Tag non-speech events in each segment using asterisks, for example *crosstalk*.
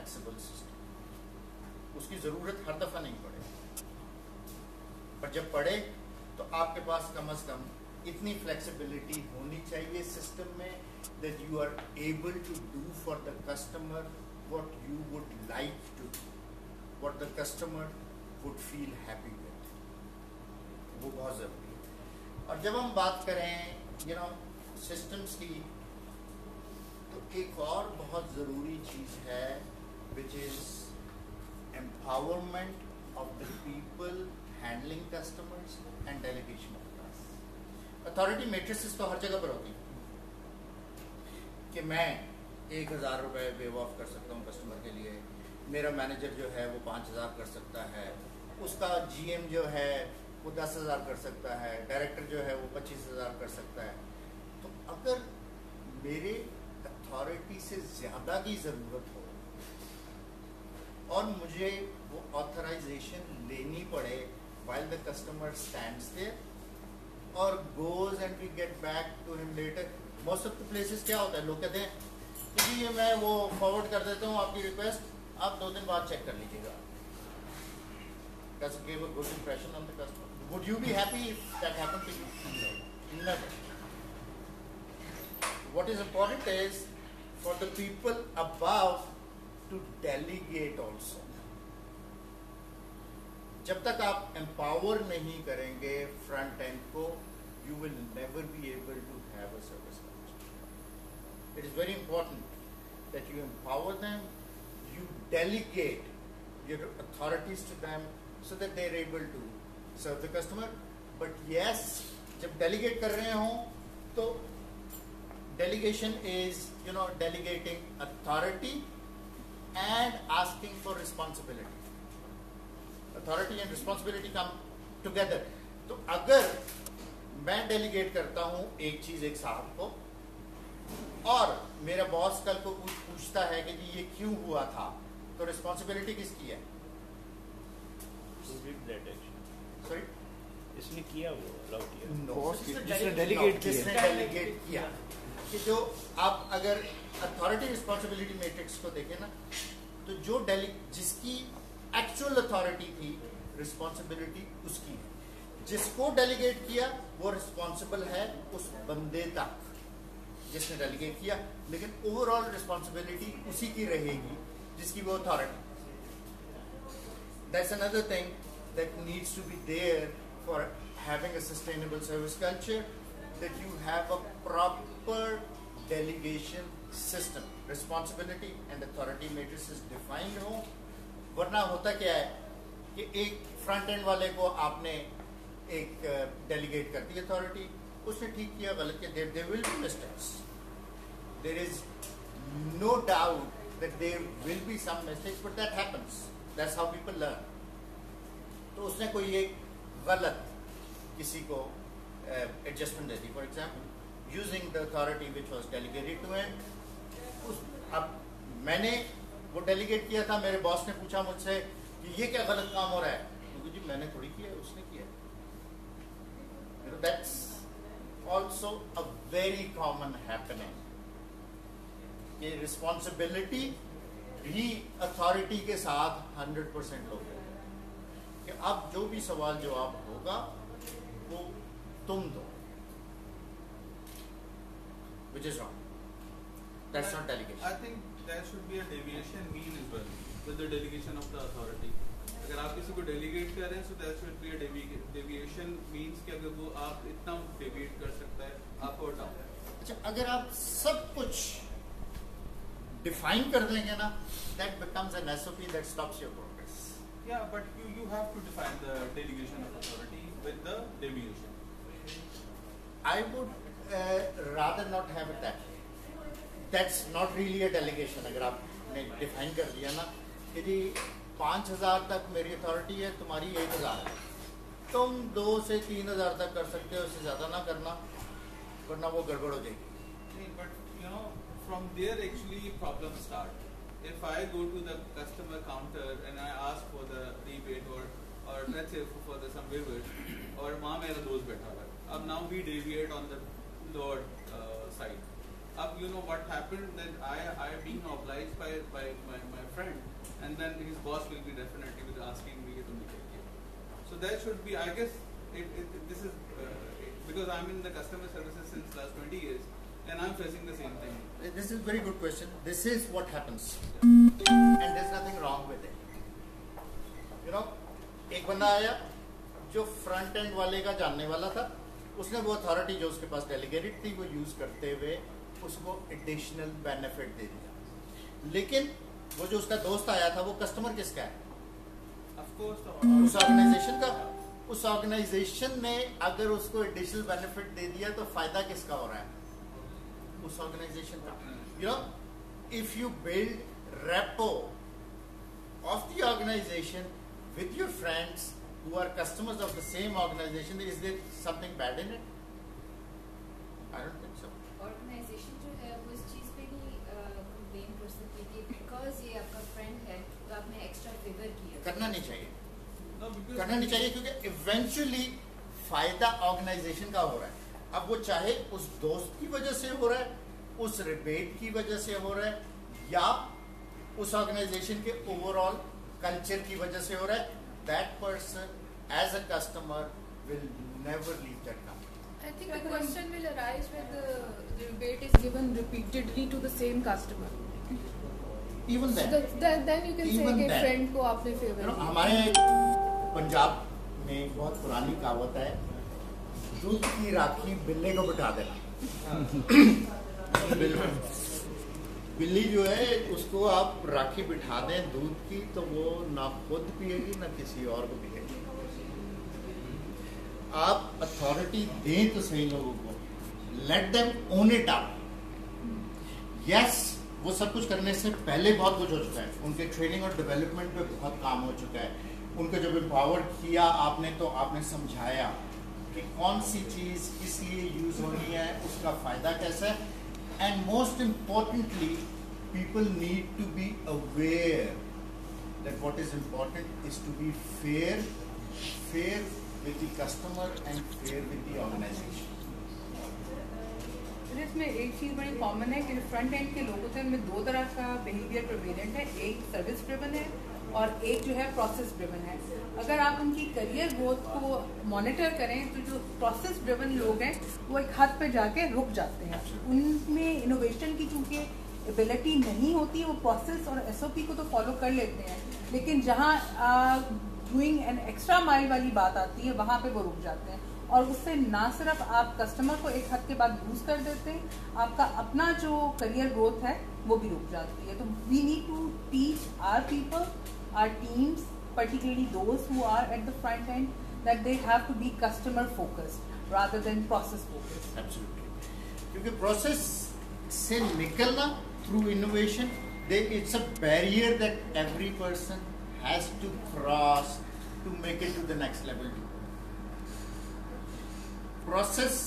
Flexible system उसकी ज़रूरत हर दफ़ा नहीं पड़े। पर जब पड़े तो आपके पास कम अज़ कम इतनी फ्लेक्सिबिलिटी होनी चाहिए सिस्टम में that you are able to do for the customer what you would like to do, what the customer would feel happy with. वो बहुत ज़रूरी है। और जब हम बात करें यू नो सिस्टम्स की तो एक और बहुत ज़रूरी चीज़ है which is empowerment of the people handling customers and delegation of tasks. Authority matrices तो हर जगह पर होती कि मैं एक हज़ार रुपये वेव ऑफ़ कर सकता हूँ कस्टमर के लिए, मेरा मैनेजर जो है वो पाँच हज़ार कर सकता है, उसका जीएम जो है वो दस हज़ार कर सकता है डायरेक्टर जो है वो पच्चीस हज़ार कर सकता है तो अगर मेरे अथॉरिटी से ज़्यादा की ज़रूरत हो और मुझे वो ऑथराइजेशन लेनी पड़े while the customer stand or goes and we get back to him later most of the places क्या होता है? लोग कहते हैं क्योंकि ये मैं वो फॉरवर्ड कर देता हूँ आपकी रिक्वेस्ट आप दो दिन बाद चेक कर लीजिएगा. What is important is for the about to delegate also. जब तक आप empower नहीं करेंगे front end को, you will never be able to have a service. It is very important that you empower them, you delegate your authorities to them so that they are able to serve the customer. But yes, जब delegate कर रहे हों तो delegation is you know delegating authority and asking for responsibility. Authority and responsibility come together. तो अगर मैं delegate करता हूँ एक चीज़ एक साहब को और मेरा बॉस कल को कुछ पूछता है कि ये क्यों हुआ था तो रिस्पॉन्सिबिलिटी किसकी है? सॉरी इसने किया वो अलाउ किया? डेलीगेट जिसने डेलीगेट किया। कि जो आप अगर अथॉरिटी रिस्पॉन्सिबिलिटी मैट्रिक्स को देखें ना तो जो डेली जिसकी एक्चुअल अथॉरिटी थी रिस्पॉन्सिबिलिटी उसकी है। जिसको डेलीगेट किया, वो रिस्पॉन्सिबल है उस बंदे तक, जिसने डेलीगेट किया। लेकिन ओवरऑल रिस्पॉन्सिबिलिटी उसी की रहेगी, जिसकी वो authority that's another thing that needs to be there for having a sustainable service culture, that you have a proper delegation system responsibility and authority matrices defined हो वरना होता क्या है कि एक फ्रंट एंड वाले को आपने एक डेलीगेट कर दी अथॉरिटी उसने ठीक किया गलत किया there there will be mistakes there is no doubt that there will be some mistakes but that happens that's how people learn तो उसने कोई एक गलत किसी को एडजस्टमेंट दे दी for example using the authority which was delegated to and उस, अब मैंने वो डेलीगेट किया था, मेरे बॉस ने पूछा मुझसे कि ये क्या गलत काम हो रहा है? क्योंकि जी, मैंने थोड़ी किया उसने किया that's also a very common happening कि रिस्पॉन्सिबिलिटी भी अथॉरिटी के साथ 100 परसेंट लोग अब जो भी सवाल जवाब होगा, वो तुम दो। Which is wrong that's I, not delegation I think there should be a deviation mean as well with the delegation of the authority अगर आप किसी को डेलीगेट कर रहे हैं so there should be a deviation means कि अगर वो आप इतना डेविएट कर सकता है आप और डाउन अच्छा अगर आप सब कुछ डिफाइन कर देंगे ना that becomes an SOP that stops your progress Yeah, but you, you have to define the delegation of authority with the deviation. I would uh, rather not have it that way. That's not really a delegation. अगर आपने define कर दिया ना जी पाँच हज़ार तक मेरी authority है तुम्हारी एक हज़ार है तुम दो से तीन हज़ार तक कर सकते हो उससे ज़्यादा ना करना वरना वो गड़बड़ हो जाएगी But you know, from there actually problems start. if I go to the customer counter and I ask for the rebate or or let's say for, for the some waivers और वहाँ मेरा दोस्त बैठा हुआ है अब now we deviate on the lower uh, side अब you know what happened that I I being obliged by by my, my friend and then his boss will be definitely will asking me to make it so that should be I guess it, it, this is uh, because I'm in the customer services since last 20 years and I'm facing the same thing This is very good question. This is what happens, yeah. and there's nothing wrong with it. You know, एक बंदा आया जो front and वाले का जानने वाला था उसने वो अथॉरिटी जो उसके पास डेलीगेटेड थी वो यूज़ करते हुए उसको एडिशनल बेनिफिट दे दिया। लेकिन वो जो उसका दोस्त आया था वो कस्टमर किसका है? उस ऑर्गेनाइजेशन का? उस ऑर्गेनाइजेशन ने अगर उसको एडिशनल बेनिफिट दे दिया तो फ़ायदा किसका हो रहा है? उस ऑर्गेनाइजेशन का। You know if you build rapport of the organization with your friends who are customers of the same organization is there something bad in it? I don't think so. Organization जो है वो इस चीज़ पे नहीं complain कर सकती कि because ये आपका फ्रेंड है तो आपने एक्स्ट्रा फेवर किया। करना नहीं चाहिए। No करना नहीं चाहिए क्योंकि इवेंचुअली फ़ायदा ऑर्गेनाइजेशन का हो रहा है। अब वो चाहे उस दोस्त की वजह से हो रहा है उस रिबेट की वजह से हो रहा है या उस ऑर्गेनाइजेशन के ओवरऑल कल्चर की वजह से हो रहा है that person as a customer will never leave that company I think the question will arise when the, the rebate is given repeatedly to the same customer. Even So that that, that, then you can Even say कि then. friend को आपने You know, हमारे पंजाब में बहुत पुरानी कहावत है दूध की राखी बिल्ले को बिठा देना बिल्ली जो है, उसको आप राखी बिठा दें दूध की तो वो ना खुद पिएगी, ना किसी और को पिएगी। आप अथॉरिटी दें तो सही लोगों को। Let them own it up yes वो सब कुछ करने से पहले बहुत कुछ हो चुका है। उनके ट्रेनिंग और डेवलपमेंट पे बहुत काम हो चुका है। उनको जब एम्पावर किया आपने तो आपने समझाया कि कौन सी चीज़ किस लिए यूज़ होनी है, उसका फ़ायदा कैसा है। And most importantly people need to be aware that what is important is to be fair, fair with the customer and fair with the organization. फिर इसमें एक चीज़ बड़ी कॉमन है कि जो फ्रंट एंड के लोग होते हैं उनमें दो तरह का बिहेवियर प्रिवेलेंट है एक सर्विस ड्रिवन है और एक जो है प्रोसेस ड्रिवन है। अगर आप उनकी करियर ग्रोथ को मॉनिटर करें तो जो प्रोसेस ड्रिवन लोग हैं, वो एक हद पे जाके रुक जाते हैं। उनमें इनोवेशन की चूँकि एबिलिटी नहीं होती, वो प्रोसेस और एसओपी को तो फॉलो कर लेते हैं। लेकिन जहाँ डूइंग एन एक्स्ट्रा माइल वाली बात आती है, वहाँ पे वो रुक जाते हैं। और उससे ना सिर्फ़ आप कस्टमर को एक हद के बाद लूज कर देते हैं, आपका अपना जो करियर ग्रोथ है, वो भी रुक जाती है। तो we need to teach our people Are teams particularly those who are at the front end that they have to be customer focused rather than process focused Absolutely. क्योंकि प्रोसेस से निकलना through innovation it's a barrier that every person has to cross to make it to the next level process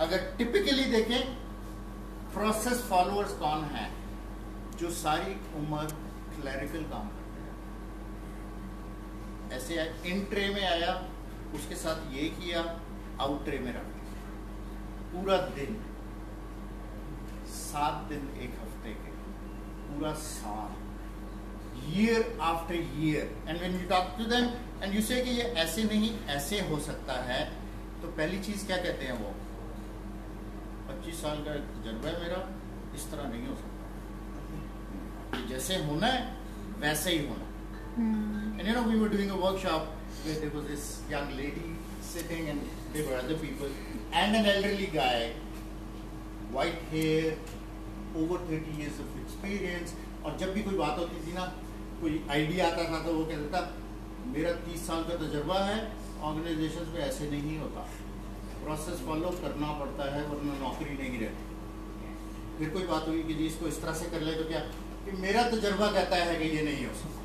अगर typically देखें process followers कौन है जो सारी उम्र क्लरिकल काम करते हैं ऐसे इन ट्रे में आया, उसके साथ ये किया आउट ट्रे में रख पूरा दिन, सात दिन, एक हफ़्ते के, पूरा साल। Year after year, and when you talk to them, and you say कि ये ऐसे नहीं, ऐसे हो सकता है तो पहली चीज़ क्या कहते हैं वो? 25 साल का तजर्बा है मेरा, इस तरह नहीं हो सकता। जैसे होना है, वैसे ही होना And you know, we were doing a workshop where there was this young lady sitting, and there were other people, and an elderly guy, white hair, over 30 years of experience. और जब भी कोई बात होती थी ना कोई आइडिया आता था तो वो कहता था मेरा 30 साल का तजर्बा है ऑर्गेनाइजेशन में ऐसे नहीं होता प्रोसेस फॉलो करना पड़ता है वरना नौकरी नहीं रहती फिर कोई बात हुई कि जी इसको इस तरह से कर ले तो क्या कि मेरा तजर्बा कहता है कि ये नहीं हो सकता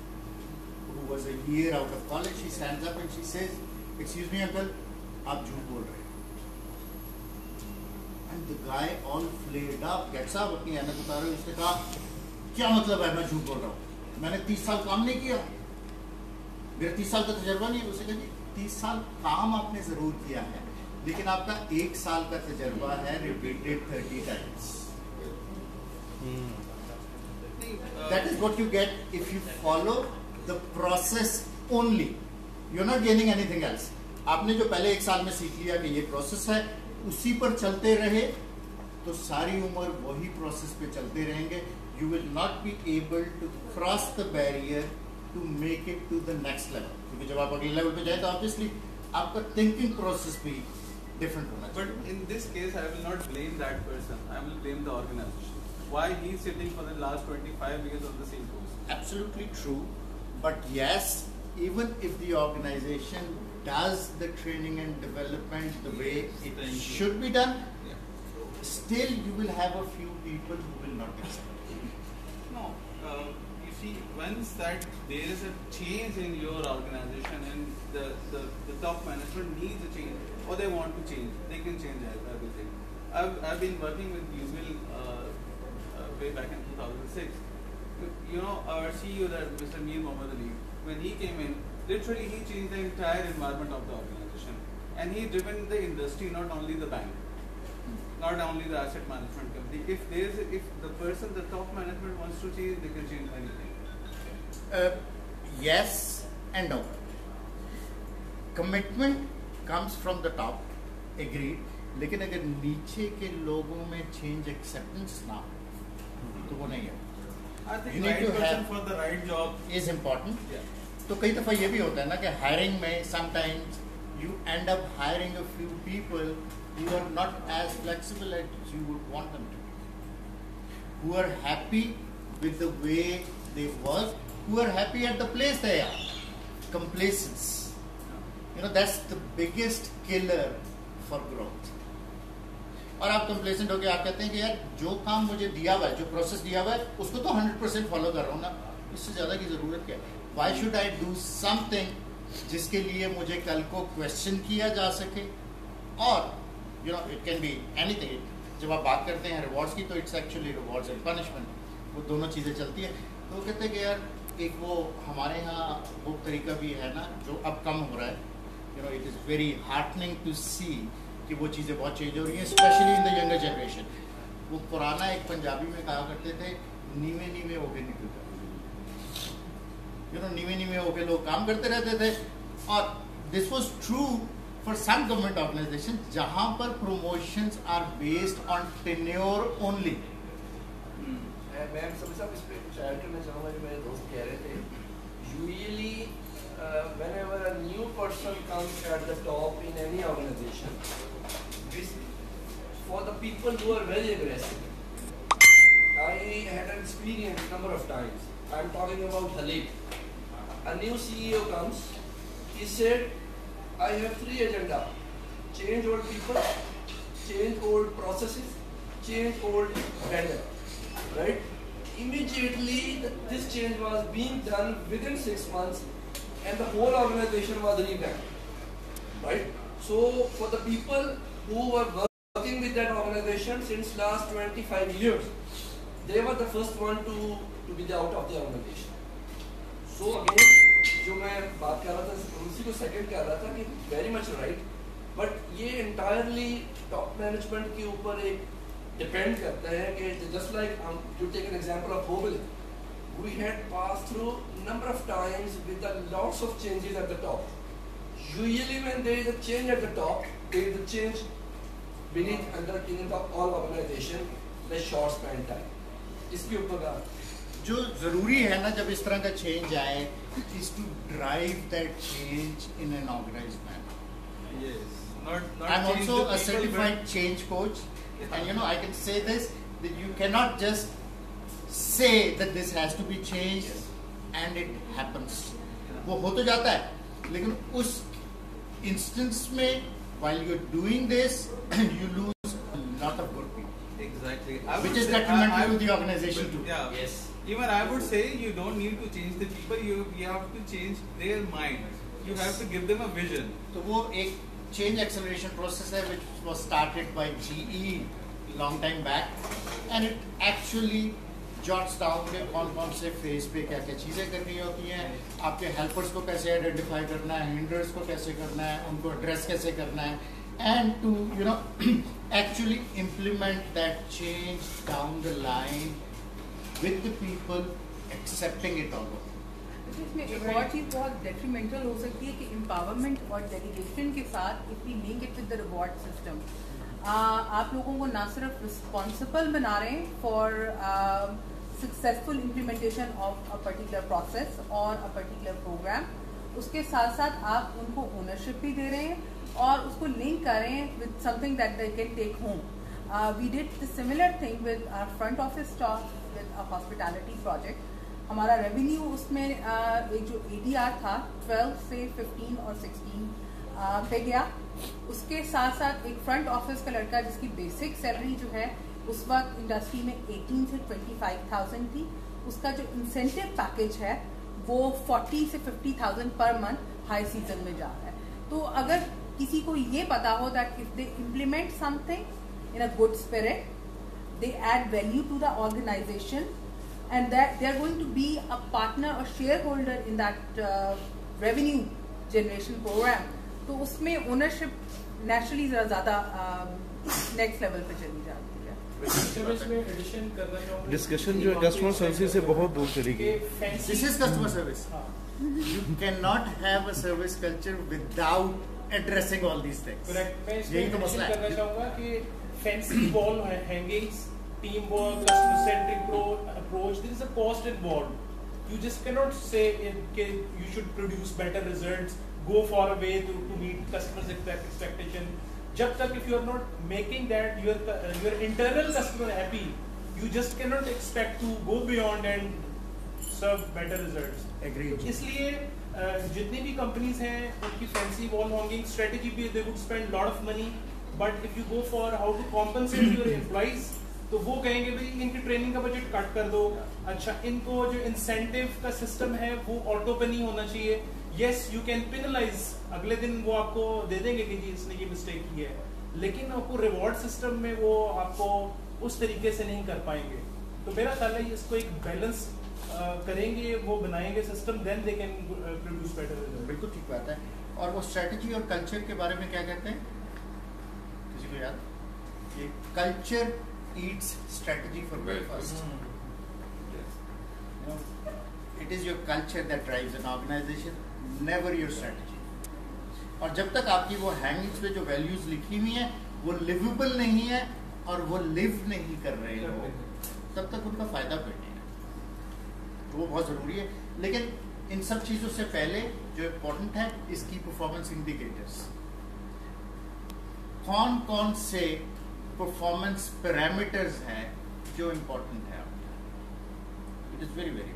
who was a year out of college she stands up and she says excuse me uncle आप झूठ बोल रहे हैं. And the guy all flared up gets up अपनी ऐनक उतारे उसने कहा क्या मतलब है मैं झूठ बोल रहा हूँ? मैंने तीस साल काम नहीं किया। मेरा तीस साल का तजर्बा नहीं है। उसे कहा तीस साल काम आपने ज़रूर किया है लेकिन आपका एक साल का तजर्बा है रिपीटेड थर्टी टाइम्स नहीं, अ, That is what you get if the process only. You're not gaining anything else. आपने जो पहले एक साल में सीख लिया कि ये प्रोसेस है उसी पर चलते रहे तो सारी उम्र वही प्रोसेस पे चलते रहेंगे you will not be able to cross the barrier to make it to the next level क्योंकि जब आप अगले लेवल पे जाए तो ऑब्वियसली आपका थिंकिंग प्रोसेस भी डिफरेंट होना चाहिए But in this case, I will not blame that person. I will blame the organization. Why he is sitting for the last 25 years on the same post? absolutely true but yes even if the organization does the training and development the way it Thank you. should be done Yeah. still you will have a few people who will not accept No. Uh, you see, once that there is a change in your organization and the, the, the top management needs a change or they want to change, they can change everything. I've, I've been working with Usual uh, uh, way back in 2006 You- You know, our CEO, that Mr. Mir Mohammad Ali, when he came in, literally he changed the entire environment of the organization. And he driven the industry, not only the bank, not only the asset management company. If there is, if the person, the top management wants to change, they can change anything. uh, yes and no commitment comes from the top agreed लेकिन अगर नीचे के लोगों में change acceptance ना हो तो वो नहीं है I think You need to have- for the right job. Is important Yeah. तो कई दफ़ा ये भी होता है ना कि हायरिंग में sometimes you end up hiring a few people who are not as flexible as you would want them to be, who are happy with the way they work, who are happy at the place they are. Complacence. You know, that's the biggest killer for growth. और आप complacent होकर आप कहते हैं कि यार, जो काम मुझे दिया हुआ है, जो प्रोसेस दिया हुआ है, उसको तो हंड्रेड परसेंट फॉलो कर रहा हूँ ना। इससे ज़्यादा की ज़रूरत क्या है? Why should I do something जिसके लिए मुझे कल को क्वेश्चन किया जा सके? और you know it can be anything जब आप बात करते हैं रिवॉर्ड्स की तो it's actually rewards and punishment वो दोनों चीज़ें चलती हैं। तो कहते हैं कि यार, एक वो हमारे यहाँ वो तरीका भी है ना, जो अब कम हो रहा है। You know it is very heartening to see कि वो चीज़ें बहुत चेंज हो रही हैं specially in the younger generation वो पुराना एक पंजाबी में कहा करते थे, नीवे नीवे होके निकल यू नो नीवे नीवे होके लोग काम करते रहते थे। और this was true for some government organization जहाँ पर promotions are based on tenure only मैं सब सब इस पे कुछ ऐड करना चाहूँगा जो मेरे दोस्त कह रहे थे usually whenever a new person comes at the top in any for the people who are very aggressive. I had an experience number of times. I'm talking about Halib. A new CEO comes. He said, I have three agenda. Change old people, change old processes, change old vendor. Right? Immediately, this change was being done within six months and the whole organization was revamped. Right? So, for the people who were working with that organization since last 25 years, they were the first one to, to be the out of the organization. So again, जो मैं बात कर रहा था उसी को second कर रहा था कि वेरी मच राइट बट ये इंटायरली टॉप मैनेजमेंट के ऊपर एक डिपेंड करता है कि लाइक हम you take an example of होबल we had passed through number of times with the lots of changes at the top. Usually when there is a change at the top, there is a change beneath under in the all organization, the short span time. इसके ऊपर का जो जरूरी है ना जब इस तरह का चेंज आए is to drive that change in an organize manner Yes. Not, not I'm change also the a people, certified change coach, and you know I can say this that you cannot just say that this has to be changed, and it happens. वो हो तो जाता है लेकिन उस instance में while you're doing this you lose a lot of good would which is say- detrimental I- I- to the organization too. Yeah. Yes. Even I would say you don't need to change the people. You you have to change their mind. You yes. have to give them a vision. तो वो एक change acceleration process है which was started by GE long time back and it actually jots down के कौन कौन से phase पे क्या क्या चीज़ें करनी होती हैं आपके हेल्पर्स को कैसे आइडेंटिफाई करना है हिंडर्स को कैसे करना है, उनको एड्रेस कैसे करना है to, you know, *clears throat* actually implement that change down the line with the people accepting it all over. इसमें एक और चीज़ बहुत डेट्रीमेंटल हो सकती है कि एम्पावरमेंट और डेलीगेशन के साथ link it with the reward system आप लोगों को ना सिर्फ़ रिस्पॉन्सिबल बना रहे हैं for successful implementation of a particular process और अ पर्टिकुलर प्रोग्राम उसके साथ साथ आप उनको ओनरशिप भी दे रहे हैं और उसको लिंक कर रहे हैं with something that they can take home we did the similar thing with our front office staff with a hospitality project हमारा रेवेन्यू उसमें uh, एक जो एडीआर था 12 से 15 और 16 uh, पे गया. उसके साथ साथ एक फ्रंट ऑफ़िस का लड़का जिसकी बेसिक सैलरी जो है उस वक्त इंडस्ट्री में 18 से 25,000 थी। उसका जो इंसेंटिव पैकेज है वो 40 से 50,000 पर मंथ हाई सीज़न में जा रहा है। तो अगर किसी को ये पता हो that if they implement something in a good spirit they add value to the organization and that they are going to be a partner or shareholder in that uh, revenue generation program तो उसमें ownership naturally ज़्यादा next level पे चली जाती है। Discussion जो है customer service से बहुत दूर चली गई fancy- This is customer service. हाँ, You cannot have a service culture without addressing all these things. correct. मैं इसमें यही तो मसला करना है चाहूँगा कि fancy wall hangings team work customer centric approach this is a cost involve you just can not say कि you should produce better results go for a way to meet customers expectation जब तक if you are not making that your your internal customer happy you just can not expect to go beyond and better Agreed. इसलिए जितनी भी companies हैं उनकी fancy wall hanging strategy भी they would spend lot of money but if you go for how to compensate your employees तो वो कहेंगे भाई, इनकी ट्रेनिंग का बजट कट कर दो। अच्छा इनको जो इंसेंटिव का सिस्टम है, वो ऑटो पे नहीं होना चाहिए। यस यू कैन पिनलाइज अगले दिन वो आपको दे देंगे कि जी, इसने ये मिस्टेक की है। लेकिन आपको रिवॉर्ड सिस्टम में वो आपको उस तरीके से नहीं कर पाएँगे। तो मेरा ख्याल है, इसको एक बैलेंस करेंगे, वो बनाएँगे system then they can produce better बिल्कुल ठीक बात है। और वो स्ट्रेटजी और कल्चर के बारे में क्या कहते हैं? किसी को याद? ये culture eats strategy for breakfast it is your culture that drives an organisation never your strategy और जब तक आपकी वो हैंगिंग्स पे जो वैल्यूज़ लिखी हुई हैं वो लिवेबल नहीं है और वो लिव नहीं कर रहे लोग तब तक उनका फ़ायदा है। तो वो बहुत ज़रूरी है। लेकिन इन सब चीज़ों से पहले जो इम्पोर्टेंट है इसकी परफॉर्मेंस इंडिकेटर्स कौन कौन से परफॉर्मेंस पैरामीटर्स हैं जो इम्पोर्टेंट है it is very very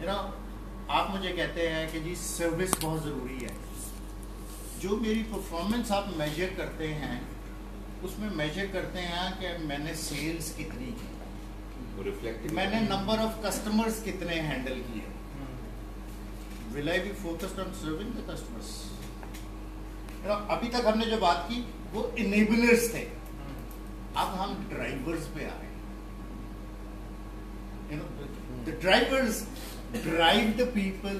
you know आप मुझे कहते हैं कि जी सर्विस बहुत ज़रूरी है। जो मेरी परफॉर्मेंस आप मेजर करते हैं उसमें मेजर करते हैं कि मैंने सेल्स कितनी की। मैंने नंबर ऑफ़ कस्टमर्स कितने हैंडल किए। Will I be focused on serving the customers अभी तक हमने जो बात की वो इनेबलर्स थे। अब हम ड्राइवर्स पे आ रहे हैं। The drivers drive the people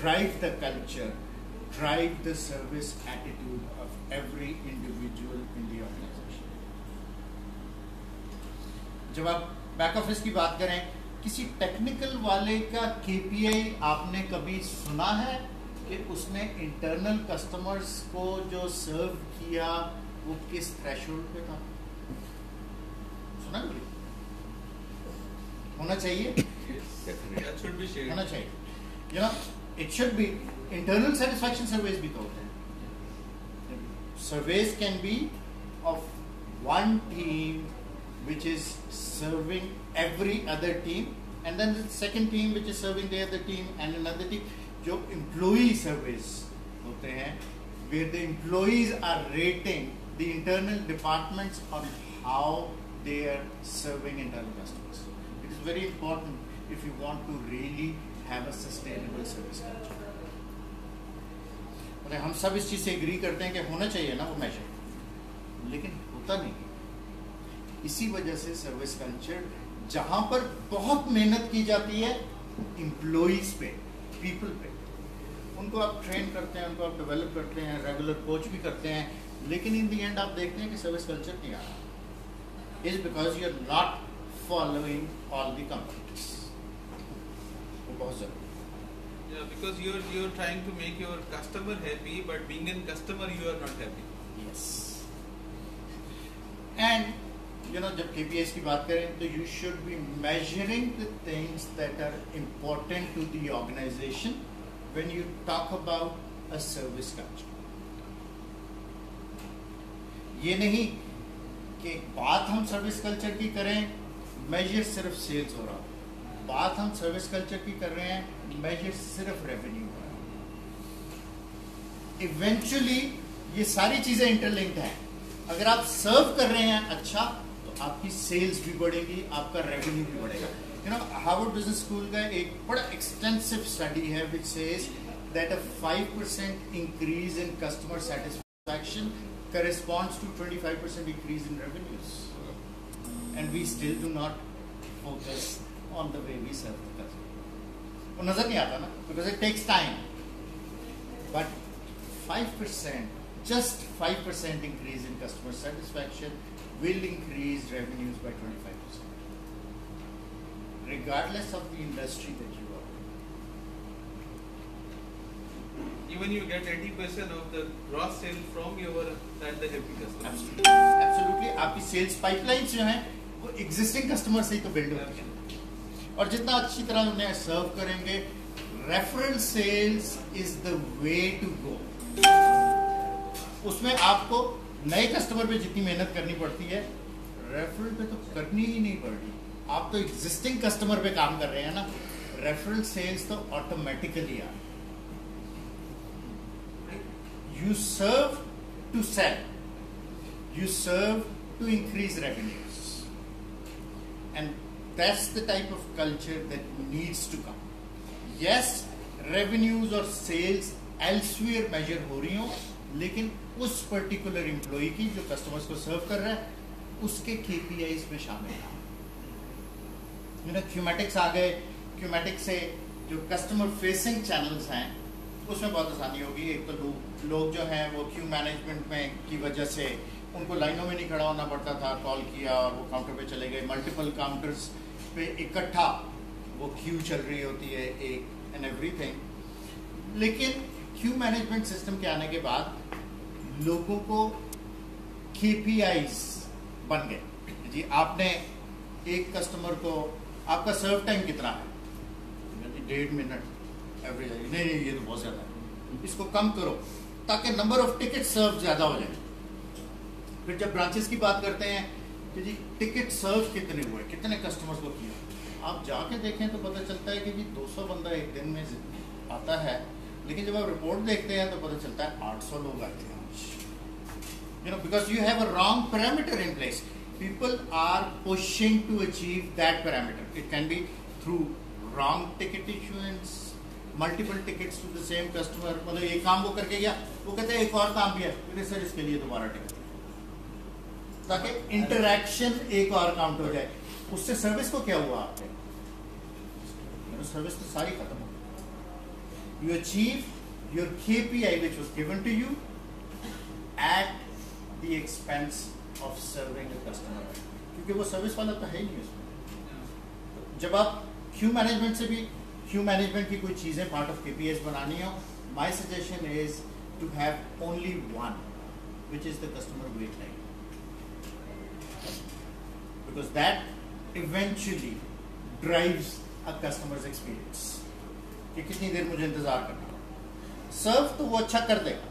drive the culture drive the service attitude of every individual in the organization. जब आप बैक ऑफ़िस की बात करें, किसी टेक्निकल वाले का केपीआई आपने कभी सुना है? कि उसने इंटरनल कस्टमर्स को जो सर्व किया वो किस थ्रेशोल्ड पे था? सुना होना चाहिए? It should be internal satisfaction surveys भी तो होते हैं। Surveys can be of one team which is serving every other team and then second team which is serving the team and other team जो इम्प्लॉई सर्विस होते हैं where the employees are rating the internal departments on how they are serving internal customers it is very important if you want to really have a sustainable service culture हम सब इस चीज़ से agree करते हैं कि होना चाहिए ना वो मैशर लेकिन होता नहीं इसी वजह से सर्विस कल्चर जहाँ पर बहुत मेहनत की जाती है इंप्लॉइज पे पीपल पे। उनको आप ट्रेन करते हैं उनको आप डेवलप करते हैं रेगुलर कोच भी करते हैं लेकिन इन दी एंड आप देखते हैं कि सर्विस कल्चर नहीं आ रहा is because you are not following all the companies वो बहुत ज़रूरी Yeah, because you're you're trying to make your customer happy, but being a customer, you are not happy. Yes. And you know जब KPIs की बात करें तो you should be measuring the things that are important to the organization when you talk about a service culture. ये नहीं कि बात हम सर्विस कल्चर की करें मेजर सिर्फ़ सेल्स हो रहा बात हम सर्विस कल्चर की कर रहे हैं मेजर सिर्फ़ रेवेन्यू हो रहा इवेंचुअली ये सारी चीज़ें इंटरलिंक्ड हैं। अगर आप सर्व कर रहे हैं अच्छा तो आपकी सेल्स भी बढ़ेगी, आपका रेवेन्यू भी बढ़ेगा। you know Harvard Business School का एक बड़ा एक्सटेंसिव स्टडी है which says that a 5% increase in customer satisfaction corresponds to 25% increase in revenues and we still do not focus on the way we serve the customer वो नजर नहीं आता ना because it takes time but 5% just 5% increase in customer satisfaction will increase revenues by 25% Regardless of the industry that you are in. Even you get 80% of the gross sale from your that the happy customer. Absolutely. Absolutely. आपकी sales pipeline जो है वो existing customer से ही तो build होती है और जितना अच्छी तरह उन्हें सर्व करेंगे referral sales is the way to go उसमें आपको नए कस्टमर पे जितनी मेहनत करनी पड़ती है रेफरल पे तो करनी ही नहीं पड़ रही आप तो एग्जिस्टिंग कस्टमर पे काम कर रहे हैं ना रेफरेंस सेल्स तो automatically uh you serve to sell you serve to increase revenues and that's the type of culture that needs to come yes revenues और सेल्स एल्सवियर मेजर हो रही हो, लेकिन उस पर्टिकुलर इंप्लॉई की जो कस्टमर्स को सर्व कर रहा है, उसके केपीआई में शामिल है। नो क्यूमेटिक्स आ गए क्यूमेटिक्स से जो कस्टमर फेसिंग चैनल्स हैं, उसमें बहुत आसानी होगी। एक तो लोग लोग जो हैं, वो क्यू मैनेजमेंट में की वजह से उनको लाइनों में नहीं खड़ा होना पड़ता था। कॉल किया और वो काउंटर पे चले गए। मल्टीपल काउंटर्स पे इकट्ठा वो क्यू चल रही होती है, एक एंड एवरीथिंग लेकिन क्यू मैनेजमेंट सिस्टम के आने के बाद लोगों को के बन गए। जी, आपने एक कस्टमर को आपका सर्व टाइम कितना है? डेढ़ मिनट एवरेज नहीं नहीं, ये तो बहुत ज़्यादा है। इसको कम करो, ताकि नंबर ऑफ़ टिकट सर्व ज़्यादा हो जाए। फिर जब ब्रांचेस की बात करते हैं, कि जी टिकट सर्व कितने हुए? कितने कस्टमर्स को किया? आप जाके देखें तो पता चलता है कि जी 200 बंदा एक दिन में आता है। लेकिन जब आप रिपोर्ट देखते हैं तो पता चलता है 800 लोग आते हैं। You know, because you have a wrong parameter in place people are pushing to achieve that parameter it can be through wrong ticket issuance multiple tickets to the same customer मतलब एक काम वो करके गया वो कहते हैं एक और काम भी है फिर सर इसके लिए दोबारा टिकट ताकि इंटरेक्शन एक और काउंट हो जाए उससे सर्विस को क्या हुआ आपने सर्विस तो सारी खत्म हो achieve your KPI which was given to you at the expense of serving the customer. क्योंकि वो सर्विस वाला तो है ही नहीं उसमें। जब आप क्यू मैनेजमेंट से भी क्यू मैनेजमेंट की कोई चीज़ें पार्ट ऑफ़ के बनानी हो my suggestion is to have only one which is the customer wait time because that eventually drives a customer's experience कि कितनी देर मुझे इंतज़ार करना सर्व तो वो अच्छा कर देगा।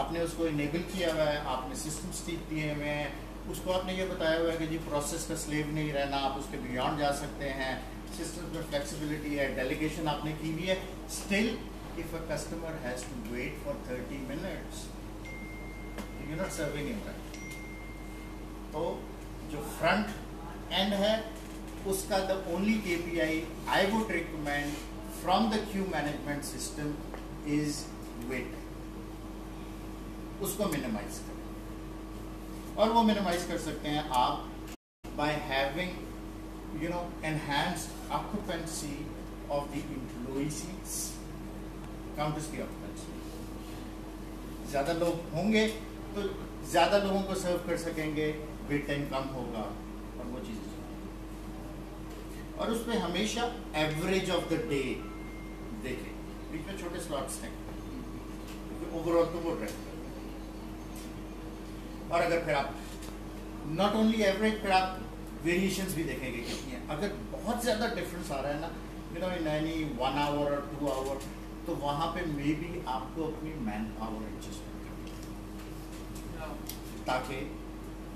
आपने उसको इनेबल किया हुआ है, आपने सिस्टम ठीक दिए हुए हैं, उसको आपने ये बताया हुआ है कि जी प्रोसेस का स्लेव नहीं रहना, आप उसके बियॉन्ड जा सकते हैं। सिस्टम में फ्लेक्सिबिलिटी है डेलीगेशन आपने की हुई है। Still if a customer has to wait for thirty minutes you not serving in तो जो फ्रंट एंड है, उसका the only K P I I would recommend from the queue management system is wait उसको minimise करें। और वो minimise कर सकते हैं आप by having you know enhanced occupancy of the employee seats counters की ऑक्यूपेंसी ज़्यादा लोग होंगे तो ज़्यादा लोगों को सर्व कर सकेंगे वेट टाइम कम होगा और वो चीज़ें और उस पर हमेशा एवरेज ऑफ़ द डे देखें। बीच में छोटे स्लॉट्स हैं। ओवरऑल तो वो रहे और अगर फिर आप नॉट ओनली एवरेज फिर आप वेरिएशन भी देखेंगे कितनी है। अगर बहुत ज़्यादा डिफरेंस आ रहा है ना मेरा नो नैनी वन आवर और टू आवर तो वहाँ पे मे बी आपको अपनी मैन पावर एडजस्ट करनी yeah. ताकि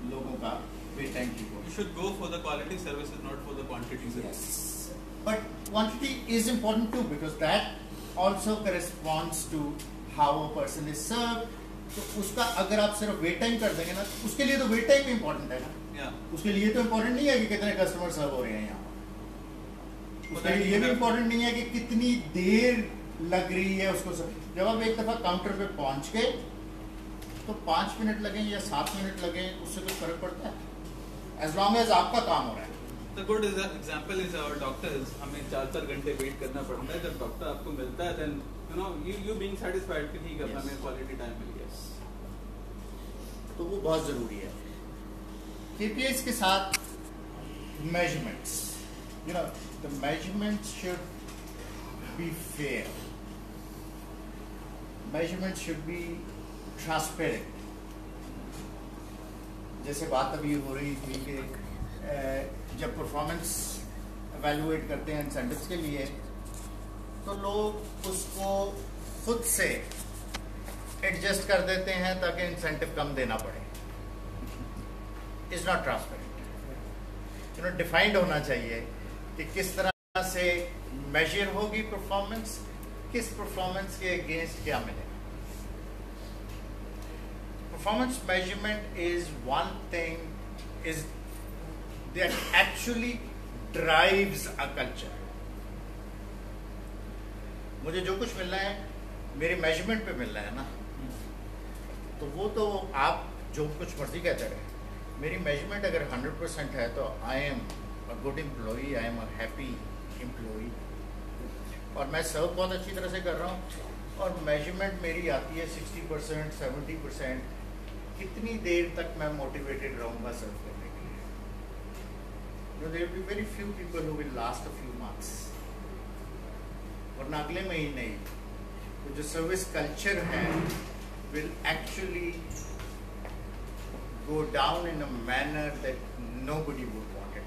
लोगों का वेट टाइम ठीक हो। Should go for the quality service not for the quantity service but quantity is important too because that also corresponds to how a person is serve तो उसका अगर आप सिर्फ़ वेट टाइम कर देंगे ना तो उसके लिए तो वेट टाइम भी इम्पोर्टेंट है ना। Yeah. उसके लिए तो इम्पोर्टेंट नहीं है कि कितने कस्टमर सर्व हो रहे हैं यहाँ। उसके लिए ये भी इम्पोर्टेंट नहीं है कि कितनी देर लग रही है उसको सर्व जब आप एक दफ़ा काउंटर पे पहुँच गए तो पाँच मिनट लगे या सात मिनट लगे उससे कुछ फ़र्क पड़ता है। एज लॉन्ग एज आपका काम हो रहा है। The good example is our doctors. हमें चार चार घंटे वेट करना पड़ता है। जब डॉक्टर आपको मिलता है then you know you you being कि ठीक है Yes. हमें क्वालिटी टाइम मिल गया तो वो बहुत ज़रूरी है KPIs के साथ measurements you know the measurements should be fair measurements should be transparent जैसे बात अभी हो रही थी कि जब परफॉर्मेंस एवेलुएट करते हैं इंसेंटिव्स के लिए तो लोग उसको खुद से एडजस्ट कर देते हैं ताकि इंसेंटिव कम देना पड़े। Is not transparent you know defined होना चाहिए कि किस तरह से मेजर होगी परफॉर्मेंस किस परफॉर्मेंस के अगेंस्ट क्या मिलेगा। Performance measurement is one thing is that actually drives a culture मुझे जो कुछ मिलना है, मेरे मेज़रमेंट पे मिलना है ना। तो वो तो आप जो कुछ मर्ज़ी कहते रहे मेरी मेज़रमेंट अगर 100 परसेंट है तो I am a good employee I am a happy employee और मैं सर्व बहुत अच्छी तरह से कर रहा हूँ। और मेज़रमेंट मेरी आती है 60 परसेंट सेवेंटी परसेंट कितनी देर तक मैं मोटिवेटेड रहूँगा सर्व करने के लिए? Very few people who will last a few months वरना अगले में ही नहीं तो जो सर्विस कल्चर है will actually go down in a manner that nobody would wanted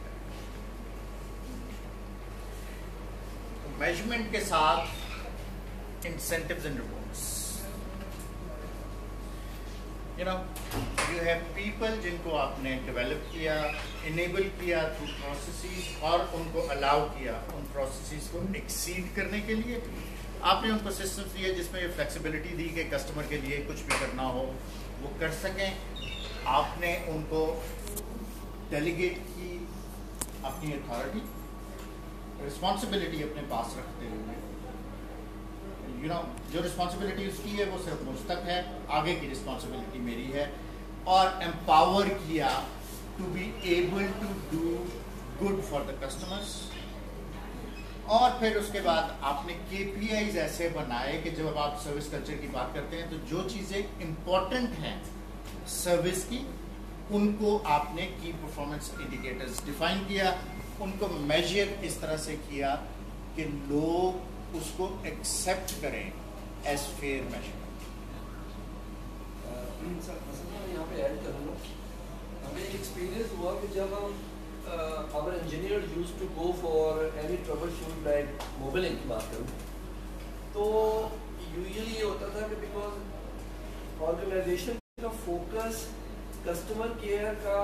measurement के साथ incentives and reports you know you have people जिनको आपने डेवलप किया इनेबल किया थ्रू प्रोसेसेस और उनको अलाउ किया उन प्रोसेसेस को एक्सीड करने के लिए। आपने उनको सिस्टम्स दिए जिसमें ये फ्लेक्सिबिलिटी दी कि कस्टमर के लिए कुछ भी करना हो वो कर सकें। आपने उनको डेलीगेट की अपनी अथॉरिटी रिस्पॉन्सिबिलिटी अपने पास रखते हुए। यू you नो know, जो रिस्पॉन्सिबिलिटी उसकी है वो सिर्फ़ मुझ तक है आगे की रिस्पॉन्सिबिलिटी मेरी है। और एम्पावर किया to be able to do good for the customers और फिर उसके बाद आपने के ऐसे बनाए कि जब आप सर्विस कल्चर की बात करते हैं तो जो चीज़ें इम्पोर्टेंट हैं सर्विस की, उनको आपने की परफॉर्मेंस इंडिकेटर्स डिफाइन किया, उनको मेजर इस तरह से किया कि लोग उसको एक्सेप्ट करें एज फेयर मेज़रमेंट सर फ़सल मैं यहाँ पे ऐड करूँगा हमें एक एक्सपीरियंस हुआ कि जब हम our engineer use to go for any troubleshoot like mobile की बात करूँ तो यूजुअली ये होता था कि बिकॉज़ ऑर्गेनाइजेशन का फोकस कस्टमर केयर का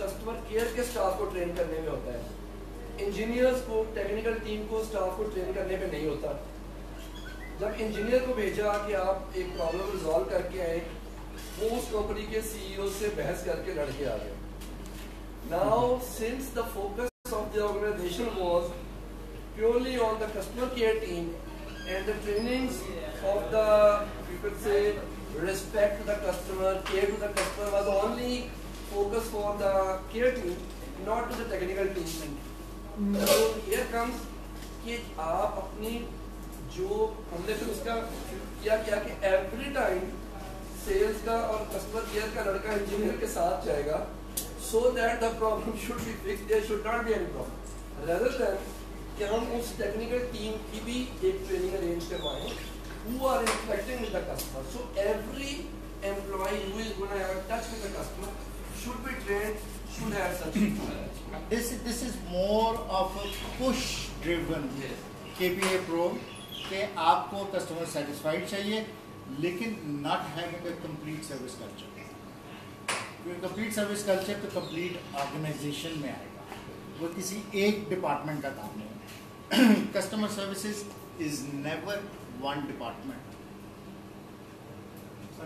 कस्टमर केयर के स्टाफ को ट्रेन करने में होता है। इंजीनियर्स को टेक्निकल टीम को स्टाफ को ट्रेन करने पे नहीं होता। जब इंजीनियर को भेजा कि आप एक प्रॉब्लम रिजॉल्व करके आए वो उस कंपनी के सीईओ से बहस करके लड़के आ गए Now, since the focus of the organization was purely on the customer care team and the trainings of the, you could say, respect to the customer, care to the customer was only focus for the care team, not to the technical team. So here comes कि आप अपनी जो हमने फिर उसका किया क्या कि एवरी टाइम सेल्स का और कस्टमर केयर का लड़का इंजीनियर के साथ जाएगा so that the problem should be fix there should not be any problem rather than कि हम उस टेक्निकल टीम की भी एक ट्रेनिंग अरेंज करवाए who are inspecting the customer so every employee who is gonna have touch with the customer should be trained should have such this this is more of a push driven KPA pro के आपको customer satisfied चाहिए लेकिन not having a complete service culture complete service culture तो complete organisation में आएगा। वो किसी एक डिपार्टमेंट का काम नहीं customer services is never one department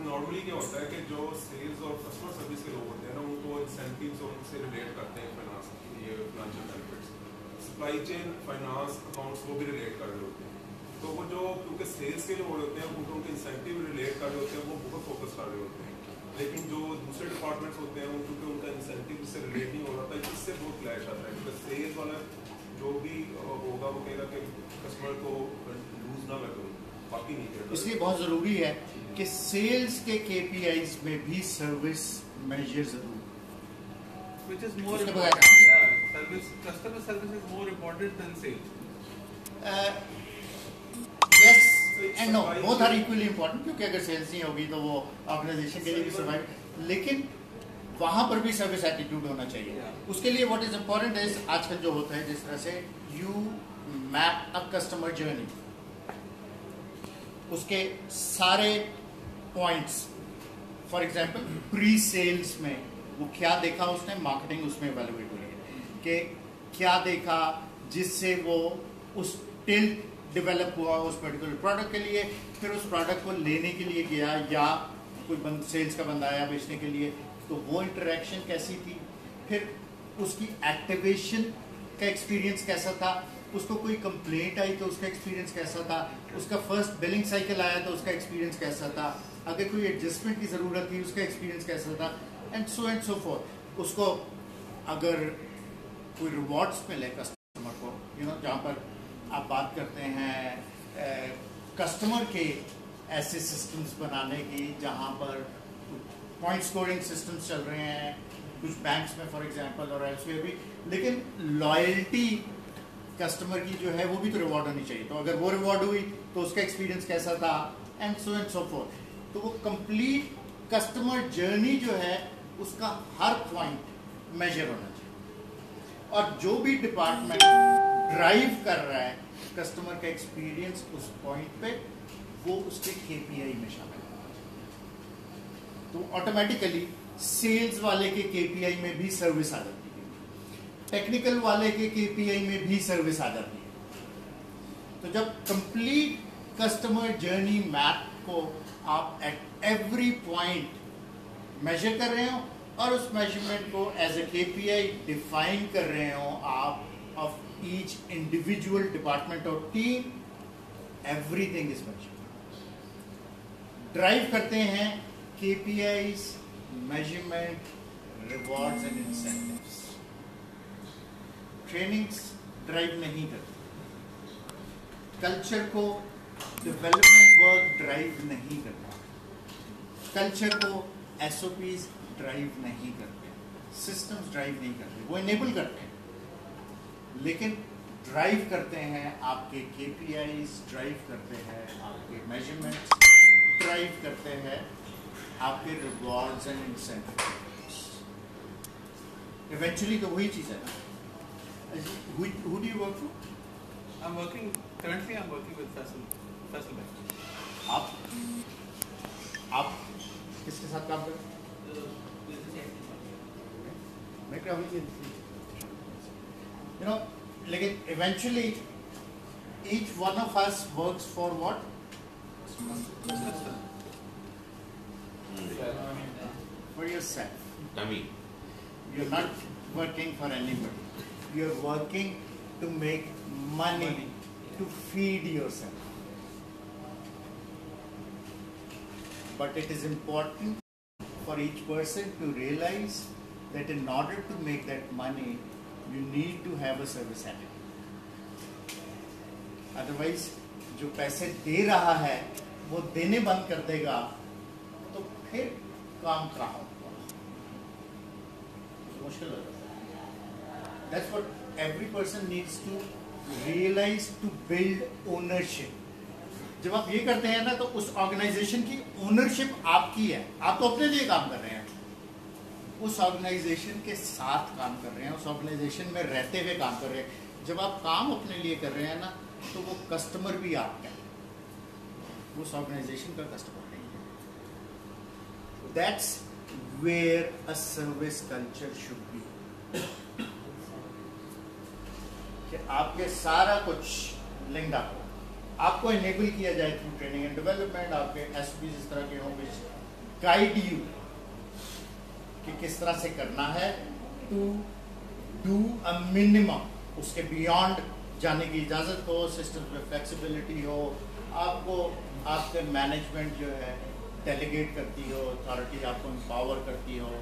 normally क्या होता है कि जो सेल्स और कस्टमर सर्विस के लोग होते हैं ना, उनको इंसेंटिव्स और उनसे रिलेट करते हैं फाइनेंस ये financial benefits supply chain finance accounts वो भी रिलेट कर रहे होते हैं। तो वो जो क्योंकि सेल्स के जो लोग होते हैं उनको उनके इंसेंटिव रिलेट कर रहे होते हैं वो बहुत फोकस कर रहे होते हैं लेकिन जो दूसरे डिपार्टमेंट्स होते हैं क्योंकि उनका इंसेंटिव इससे रिलेट नहीं हो रहा था इससे बहुत क्लैश आता है क्योंकि सेल्स वाला जो भी होगा वो कहेगा कि कस्टमर को लूज ना कर दो बाकी नहीं करता इसलिए बहुत ज़रूरी है कि सेल्स के KPIs में भी सर्विस मेजर ज़रूर Which is more उसके important. बगैर- Yeah, service, customer service is more important than sales. Yes and no both are equally important क्योंकि अगर सेल्स नहीं होगी तो वो ऑर्गेनाइजेशन के लिए भी सर्वाइव लेकिन वहाँ पर भी सर्विस एटीट्यूड होना चाहिए। उसके लिए व्हाट इज़ इंपॉर्टेंट इज़ आजकल जो होता है, जिस तरह से you map a customer journey उसके सारे points for example pre sales में वो क्या देखा उसने? मार्केटिंग उसमें एवेलुएट हुई है। कि क्या देखा जिससे वो उस टिल डेवलप हुआ उस पर्टिकुलर प्रोडक्ट के लिए, फिर उस प्रोडक्ट को लेने के लिए गया या कोई बंद सेल्स का बंदा आया बेचने के लिए तो वो इंटरेक्शन कैसी थी? फिर उसकी एक्टिवेशन का एक्सपीरियंस कैसा था? उसको कोई कंप्लेंट आई तो उसका एक्सपीरियंस कैसा था? उसका फ़र्स्ट बिलिंग साइकिल आया तो उसका एक्सपीरियंस कैसा था? अगर कोई एडजस्टमेंट की ज़रूरत थी, उसका एक्सपीरियंस कैसा था? And so and so forth उसको अगर कोई रिवॉर्ड्स मिले कस्टमर को यू नो जहाँ पर आप बात करते हैं कस्टमर के ऐसे सिस्टम्स बनाने की, जहाँ पर पॉइंट स्कोरिंग सिस्टम्स चल रहे हैं, कुछ बैंक्स में फॉर एग्जांपल और एल्सवेयर भी। लेकिन लॉयल्टी कस्टमर की जो है, वो भी तो रिवॉर्ड होनी चाहिए। तो अगर वो रिवॉर्ड हुई तो उसका एक्सपीरियंस कैसा था? And so and so forth तो वो कंप्लीट कस्टमर जर्नी जो है, उसका हर पॉइंट मेजर होना चाहिए। और जो भी डिपार्टमेंट ड्राइव कर रहा है कस्टमर का एक्सपीरियंस उस पॉइंट पे, वो उसके केपीआई में शामिल चाहिए तो ऑटोमेटिकली सेल्स वाले के केपीआई में भी सर्विस आ जाती है। टेक्निकल वाले के केपीआई में भी सर्विस आ जाती है। तो जब कंप्लीट कस्टमर जर्नी मैप को आप एट एवरी पॉइंट मेजर कर रहे हो और उस मेज़रमेंट को एज ए केपीआई डिफाइन कर रहे हो आप ऑफ़ ईच इंडिविजुअल डिपार्टमेंट और team everything is measure drive करते हैं KPIs measurement rewards and incentives trainings drive नहीं करती. कल्चर को डेवलपमेंट वर्क ड्राइव नहीं करता. कल्चर को एसओपीज ड्राइव नहीं करते. सिस्टम्स ड्राइव नहीं करते. वो इनेबल करते हैं. लेकिन ड्राइव करते हैं आपके केपीआईज ड्राइव करते हैं आपके मेजरमेंट्स ड्राइव करते हैं आपके रिवॉर्ड्स एंड इंसेंटिव्स इवेंचुअली तो वही चीज़ है ना who, do you work for? I'm working currently. I'm working with Faisal Faisal Bank. आप आप किसके साथ काम कर मैं क्या हुई you know, like eventually each one of us works for what? For yourself. Dummy. You're not working for anybody. You're working to make money, money. to feed yourself. But it is important for each person to realize that in order to make that money, you need to have a service attitude. Otherwise जो पैसे दे रहा है, वो देने बंद कर देगा तो फिर काम कहाँ होगा। मुश्किल हो जाता है। Person needs to realise to build ownership जब आप ये करते हैं ना तो उस ऑर्गेनाइजेशन की ओनरशिप आपकी है। आप तो अपने लिए काम कर रहे हैं। उस ऑर्गेनाइजेशन के साथ काम कर रहे हैं, उस ऑर्गेनाइजेशन में रहते हुए काम कर रहे हैं। जब आप काम अपने लिए कर रहे हैं ना तो वो कस्टमर भी आपका है। उस ऑर्गेनाइजेशन का कस्टमर नहीं है। That's where a service culture should be कि आपके सारा कुछ लिंक्ड अप आपको इनेबल किया जाए थ्रू ट्रेनिंग एंड डेवलपमेंट आपके एस इस तरह के हों गाइड यू कि किस तरह से करना है? टू डू अ मिनिमम उसके बियॉन्ड जाने की इजाज़त हो सिस्टम में फ्लेक्सिबिलिटी हो आपको आपके मैनेजमेंट जो है डेलीगेट करती हो अथॉरिटी आपको एम्पावर करती हो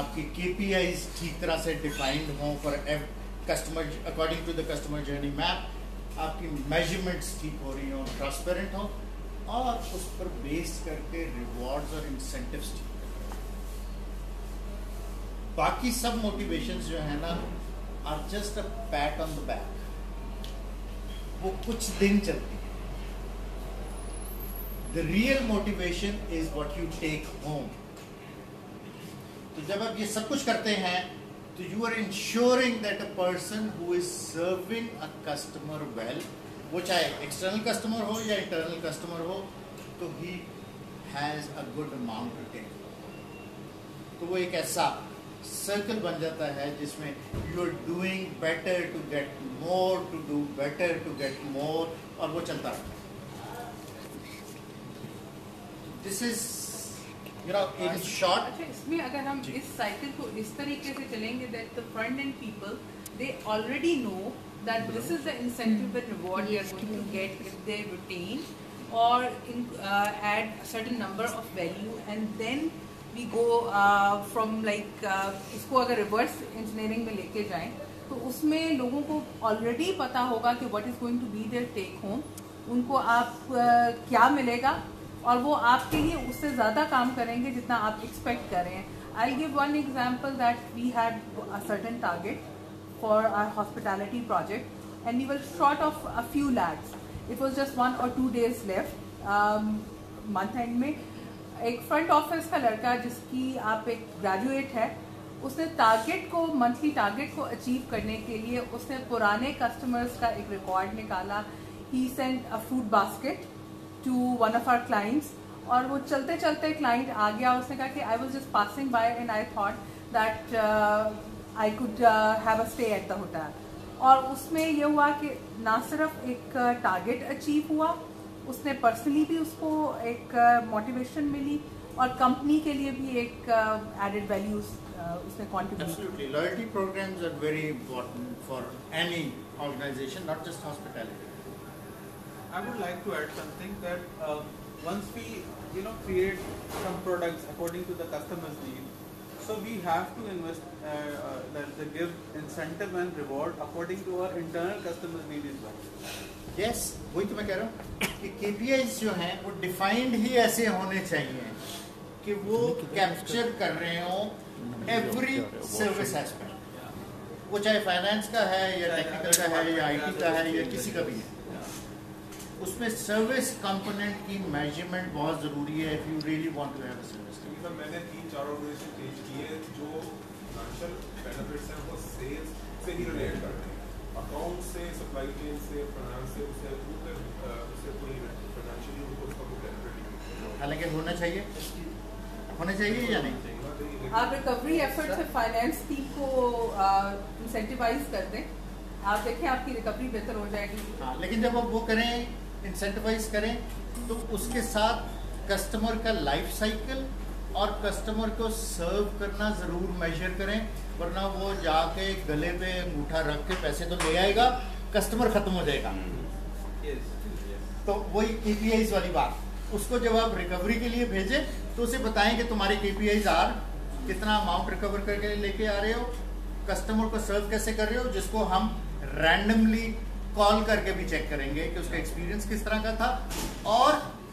आपकी के ठीक तरह से डिफाइंड हो for every customer according to the customer journey map आपकी मेजरमेंट्स ठीक हो रही हो ट्रांसपेरेंट हो और उस पर बेस करके रिवॉर्ड्स और इंसेंटिव्स ठीक बाकी सब मोटिवेशन जो है ना are just a pat on the back वो कुछ दिन चलती है। The real motivation is what you take home तो जब आप ये सब कुछ करते हैं तो you are ensuring that a person who is serving a customer well वो चाहे एक्सटर्नल कस्टमर हो या इंटरनल कस्टमर हो तो he has a good amount take तो वो एक ऐसा सर्कल बन जाता है जिसमें you are doing better to get more to do better to get more और वो चलता रहता है। This is you know in short अच्छा इसमें अगर हम इस साइकिल को इस तरीके से चलेंगे that the front end people they already know in, uh, add a certain number of value and then we go from like इसको अगर रिवर्स इंजीनियरिंग में लेके जाएँ तो उसमें लोगों को ऑलरेडी पता होगा कि what is going to be there take home उनको आप uh, क्या मिलेगा और वो आपके लिए उससे ज़्यादा काम करेंगे जितना आप एक्सपेक्ट कर I give one example that we had a certain target for our hospitality project and we were short of a few lakhs it was just one और two days left month end में. एक front office का लड़का जिसकी आप एक graduate है उसने टारगेट को मंथली टारगेट को अचीव करने के लिए उसने पुराने कस्टमर्स का एक रिकॉर्ड निकाला। He sent a food basket to one of our clients और वो चलते चलते क्लाइंट आ गया। उसने कहा कि I was just passing by and I thought that I could have a stay at the hotel और उसमें यह हुआ कि ना सिर्फ़ एक टारगेट uh, अचीव हुआ उसने पर्सनली भी उसको एक मोटिवेशन uh, मिली और कंपनी के लिए भी एक एडेड uh, वैल्यूज़ uh, उसने contribute Absolutely. Loyalty programs are very important for any organization, not just hospitality. I would like to add something that uh, once we you know create some products according to the customer's need, so we have to invest uh, uh, the, the give incentive and reward according to our internal customer's need as well. Yes वही तो मैं कह रहा हूँ कि KPIs जो हैं वो डिफाइंड ही ऐसे होने चाहिए कि वो कैप्चर कर रहे हो एवरी सर्विस एस्पेक्ट वो चाहे फाइनेंस का है या टेक्निकल का है या आईटी का है या किसी का भी है। उसमें सर्विस कंपोनेंट की मेज़रमेंट बहुत ज़रूरी है if you really want to have a service मैंने तीन चार ऑर्गेनाइजेशन चेंज किए जो फाइनेंशियल बेनिफिट्स हैं वो सेल्स से ही रिलेट करते हैं। अकाउंट से सप्लाई चेन से फाइनेंस से उससे उससे कोई फाइनेंशियली उनको उसका कोई बेनिफिट नहीं हालाँकि होना चाहिए होना चाहिए या नहीं आप रिकवरी एफर्ट से फाइनेंस टीम को इंसेंटिवाइज कर दें आप देखें आपकी रिकवरी बेहतर हो जाएगी. हाँ लेकिन जब आप वो करें इंसेंटिवाइज करें तो उसके साथ कस्टमर का लाइफ साइकिल और कस्टमर को सर्व करना ज़रूर मेजर करें वरना वो जाके गले पे अंगूठा रख के पैसे तो ले आएगा कस्टमर खत्म हो जाएगा। तो वही केपीआईज वाली बात। उसको जब आप रिकवरी के लिए भेजें तो उसे बताएँ कि तुम्हारे केपीआईज आर कितना अमाउंट रिकवर करके लेके आ रहे हो कस्टमर को सर्व कैसे कर रहे हो जिसको हम रैंडमली कॉल करके भी चेक करेंगे कि उसका एक्सपीरियंस किस तरह का था और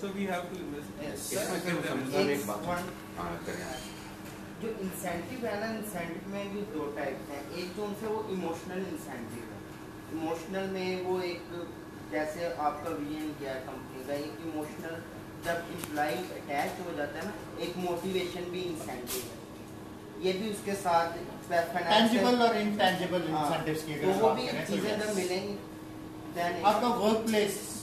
कभी so we have to Yes. Sir, क्या एक एक बात। One- हाँ जो इंसेंटिव है ना इंसेंटिव में भी दो टाइप हैं। एक तो उनसे वो इमोशनल इंसेंटिव है। इमोशनल में वो एक जैसे आपका विजन क्या है कंपनी का एक इमोशनल जब इम्प्लाई अटैच हो जाता है ना एक मोटिवेशन भी इंसेंटिव है। ये भी उसके साथ टेंजिबल और इनटेंजिबल हाँ, इंसेंटिव्स की तो वो भी तो चीज़ें जब मिलेंगी आपका work place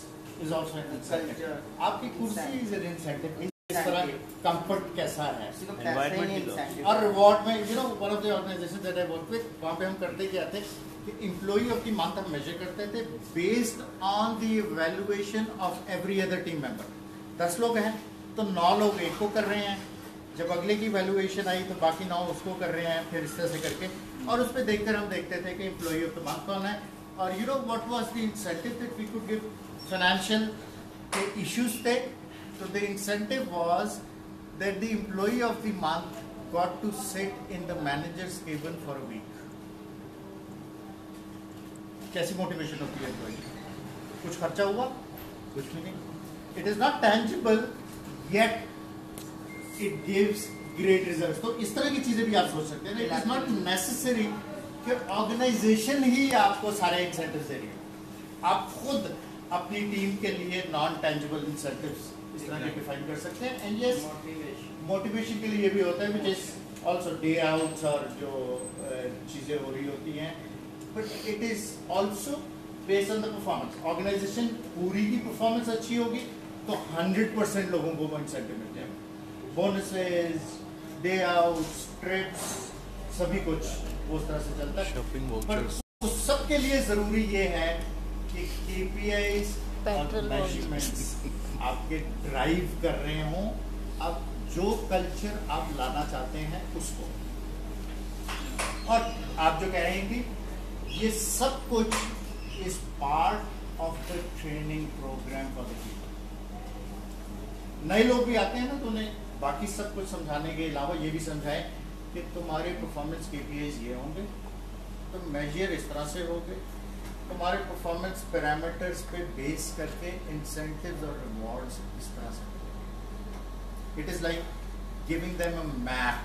also an incentive Culture. आपकी कुर्सी इज़ एन इंसेंटिव इस तरह कंफर्ट कैसा है? incentive और रिवॉर्ड में you know one of the organization that I work with वहाँ पे हम करते क्या थे कि एम्प्लॉई ऑफ़ द मंथ हम मेजर करते थे based on the evaluation of every other team member दस लोग हैं तो नौ लोग एक को कर रहे हैं। जब अगले की वैल्यूएशन आई तो बाकी नौ उसको कर रहे हैं फिर इस तरह से करके। और उस पर देखकर हम देखते थे कि एम्प्लॉई ऑफ़ द मंथ कौन है। और you know what was the incentive that we could give financial के इश्यूज़ थे तो the incentive was that the employee of the month got to sit in the manager's cabin for a week. कैसी motivation होती है employ कुछ खर्चा हुआ? कुछ भी नहीं। It is not tangible yet it gives great result तो इस तरह की चीज़ें भी आप सोच सकते हैं इट इज़ नॉट नेसेसरी कि ऑर्गेनाइजेशन ही आपको सारे इंसेंटिव दे रही है। आप खुद अपनी टीम के लिए नॉन टेंजिबल इंसेंटिव्स इस तरह के डिफाइन कर सकते हैं। एंड यस मोटिवेशन के लिए भी होता है which is also day outs और जो चीज़ें हो रही होती हैं। But it is also based on the performance organization पूरी की परफॉर्मेंस अच्छी होगी तो हंड्रेड परसेंट लोगों को इंसेंटिव मिल जाएगा। बोनसेस डे आउट्स ट्रिप्स सभी कुछ उस तरह से चलता है। पर उस सब के लिए ज़रूरी ये है कि केपीआईज मेजरमेंट्स आपके ड्राइव कर रहे हों अब जो कल्चर आप लाना चाहते हैं उसको। और आप जो कह रहे हैं कि ये सब कुछ is part of the training program for the people नए लोग भी आते हैं ना तो उन्हें बाकी सब कुछ समझाने के अलावा ये भी समझाएँ कि तुम्हारे परफॉर्मेंस के ये होंगे तो मेजर इस तरह से होंगे। तुम्हारे परफॉर्मेंस पैरामीटर्स पे बेस करके इंसेंटिव्स और रिवॉर्ड्स इस तरह से it is like giving them a map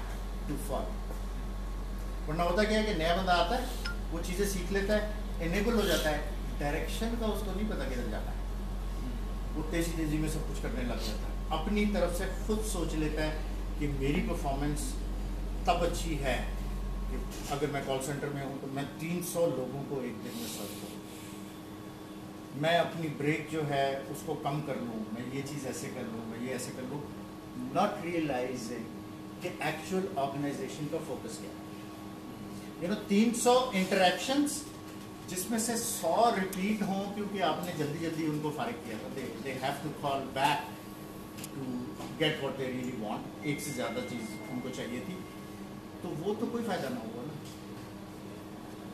to follow वरना होता क्या है कि नया बंदा आता है, वो चीज़ें सीख लेता है इनेबल हो जाता है डायरेक्शन का उसको नहीं पता किधर जाना है। वो तेज़ी तेज़ी में सब कुछ करने लग जाता है। अपनी तरफ़ से खुद सोच लेता है कि मेरी परफॉर्मेंस तब अच्छी है अगर मैं कॉल सेंटर में हूँ तो मैं 300 लोगों को एक दिन में सर्व मैं अपनी ब्रेक जो है उसको कम कर लूँ, मैं ये चीज़ ऐसे कर लूँ, मैं ये ऐसे कर लूँ नॉट रियलाइजिंग कि एक्चुअल ऑर्गेनाइजेशन का फोकस क्या है। यू नो 300 इंटरेक्शंस जिसमें से 100 रिपीट हों, क्योंकि आपने जल्दी जल्दी उनको फारिग किया था। They have to call back to get what they really want एक से ज़्यादा चीज़ उनको चाहिए थी। तो वो तो कोई फ़ायदा ना होगा ना।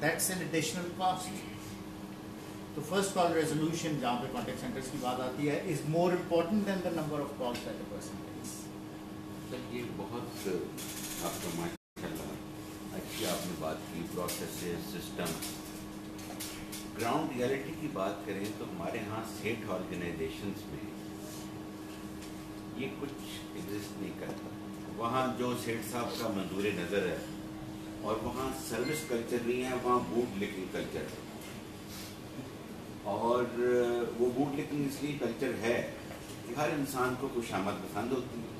दैट्स एन एडिशनल कॉस्ट तो फ़र्स्ट कॉल रेजोल्यूशन जहाँ पे कॉन्टेक्ट सेंटर्स की बात आती है is more important than the number of calls that a person takes sir, ये बहुत आपका माशाल्लाह अच्छी आपने बात की प्रोसेस सिस्टम ग्राउंड रियलिटी की बात करें तो हमारे यहाँ सेठ ऑर्गेनाइजेशंस में ये कुछ एग्जिस्ट नहीं करता। वहाँ जो सेठ साहब का मंजूर नज़र है, और वहाँ सर्विस कल्चर नहीं है, वहाँ बूट लिकिंग कल्चर है। और वो बूट लेकिन इसलिए कल्चर है कि हर इंसान को खुश आमद पसंद होती है।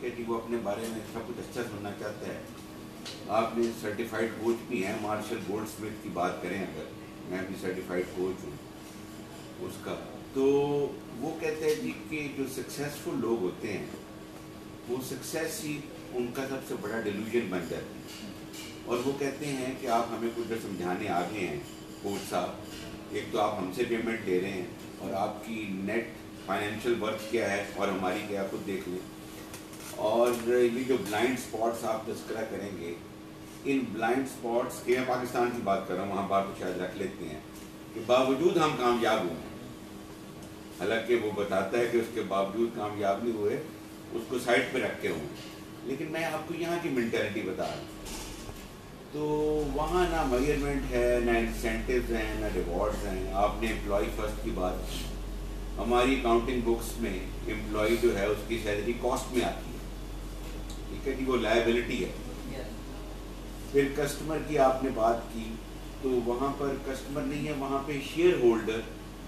कि जी, वो अपने बारे में सब कुछ अच्छा सुनना चाहता है। आपने सर्टिफाइड कोच भी हैं मार्शल गोल्ड स्मिथ की बात करें अगर, मैं भी सर्टिफाइड कोच हूँ उसका। तो वो कहते हैं जी कि जो सक्सेसफुल लोग होते हैं, वो सक्सेस ही उनका सबसे बड़ा डिल्यूजन बन जाती है। और वो कहते हैं कि आप हमें कुछ समझाने आ गए हैं कोच साहब। एक तो आप हमसे पेमेंट ले रहे हैं और आपकी नेट फाइनेंशियल वर्थ क्या है और हमारी क्या खुद देख लें। और ये जो ब्लाइंड स्पॉट्स आप तस्करा करेंगे, इन ब्लाइंड स्पॉट्स के, मैं पाकिस्तान की बात कर रहा हूँ, वहाँ बात तो शायद रख लेते हैं, कि बावजूद हम कामयाब हुए हालाँकि वो बताता है कि उसके बावजूद कामयाब नहीं हुए, उसको साइड पे रखे हुए लेकिन मैं आपको यहाँ की मैंटेलिटी बता रहा हूँ। तो वहाँ ना मेज़रमेंट है ना इंसेंटिव हैं ना रिवॉर्ड्स हैं। आपने एम्प्लॉय फ़र्स्ट की बात की। हमारी अकाउंटिंग बुक्स में एम्प्लॉय जो है उसकी सैलरी कॉस्ट में आती है। ठीक है कि वो लाइबिलिटी है? फिर कस्टमर की आपने बात की तो वहाँ पर कस्टमर नहीं है वहाँ पे share holder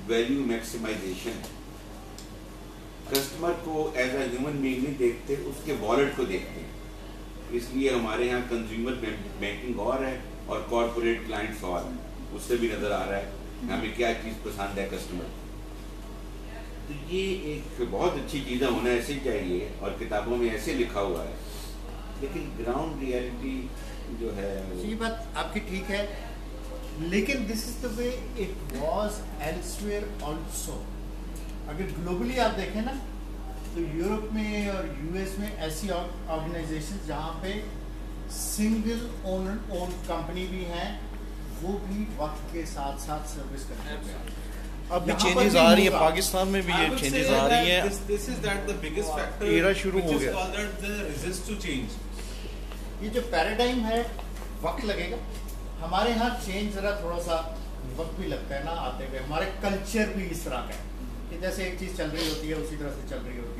value maximization customer को एज अ ह्यूमन बीइंग नहीं देखते उसके वॉलेट को देखते हैं। इसलिए हमारे यहाँ कंज्यूमर बैंकिंग और है और कॉरपोरेट क्लाइंट्स और है। उससे भी नज़र आ रहा है हमें क्या चीज़ पसंद है कस्टमर तो ये एक बहुत अच्छी चीज़ें होना ऐसे चाहिए और किताबों में ऐसे लिखा हुआ है। लेकिन ग्राउंड रियलिटी जो है ये बात आपकी ठीक है, लेकिन this is the way it was elsewhere also अगर ग्लोबली आप देखें ना तो यूरोप में और यूएस में ऐसी ऑर्गेनाइजेशन जहाँ पे सिंगल ओनर ओन कंपनी भी हैं वो भी वक्त के साथ साथ सर्विस करते हैं। अब भी चेंजेस आ रही है पाकिस्तान में भी ये चेंजेस आ रही हैं। This, this is that the biggest factor शुरू हो गया। resist to change. ये जो पैराडाइम है वक्त लगेगा। हमारे यहाँ चेंज जरा थोड़ा सा वक्त भी लगता है ना आते हुए। हमारे कल्चर भी इस तरह का है कि जैसे एक चीज़ चल रही होती है उसी तरह से चल रही होती है।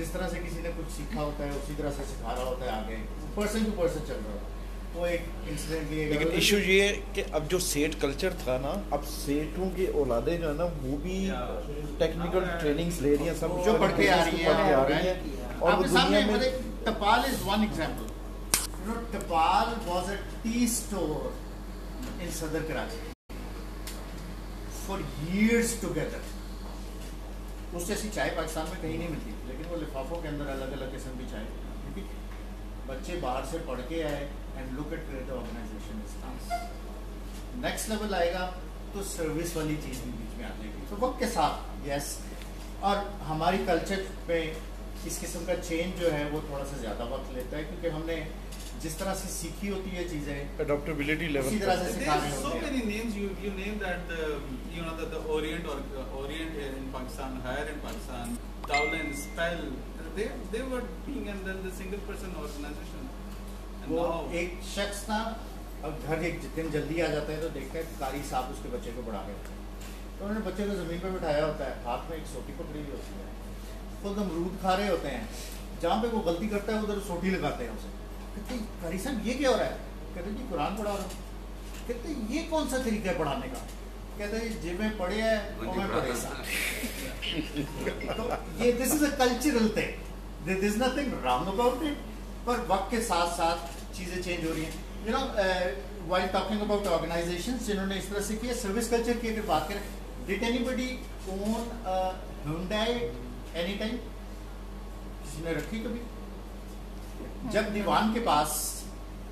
जिस तरह से किसी ने कुछ सीखा होता है उसी तरह से सिखा रहा होता है आगे। पर्सन टू पर्सन चल रहा है। वो एक इंसिडेंट लेकिन इशू ये है कि अब जो सेठ कल्चर था ना अब सेठों की औलादे जो है ना वो भी टेक्निकल ट्रेनिंग्स ले रही हैं सब जो पढ़ के आ रही है पढ़ के आ रही हैं। और वो आपके सामने दुनिया में मतलब Tapal is one example you know Tapal was a tea store in Saddar Karachi for years together उस जैसी चाय पाकिस्तान में कहीं नहीं मिलती, लेकिन वो लिफाफों के अंदर अलग अलग किस्म की चाय, क्योंकि बच्चे बाहर से पढ़ के आए and look at the organization is next level आएगा तो सर्विस वाली चीज़ भी बीच में आ जाएगी। तो वक्त के साथ यस और हमारी कल्चर में इस किस्म का चेंज जो है, वो थोड़ा सा ज़्यादा वक्त लेता है, क्योंकि हमने जिस तरह से सीखी होती है चीज़ें अडॉप्टेबिलिटी लेवल उसी तरह से सिखा रहे so many names you you name that you know that the Orient और Orient in Pakistan hire in Pakistan Dawlance spell they they were being and then the single person organization वो एक शख्स था अब घर एक जितने जल्दी आ जाता है तो देखता है कारी साहब उसके बच्चे को पढ़ा रहे हैं। तो उन्होंने बच्चे को ज़मीन पर बिठाया होता है हाथ में एक सोटी पकड़ी हुई होती है। तो खुद अमरूद खा रहे होते हैं। जहाँ पे वो गलती करता है उधर सोटी लगाते हैं उसे। कहते कारी साहब ये क्या हो रहा है? कहते जी कुरान पढ़ा रहा हूँ। कहते ये कौन सा तरीका है पढ़ाने का? कहते हैं जिमें पढ़े है वो मैं पढ़े *laughs* तो ये this is a cultural thing this is nothing wrong about it पर वक्त के साथ साथ चीज़ें चेंज हो रही हैं। You know while talking about organizations जिन्होंने इस तरह से किया सर्विस कल्चर की अगर बात करें did anybody own Hyundai any time किसी ने रखी कभी? जब दीवान के पास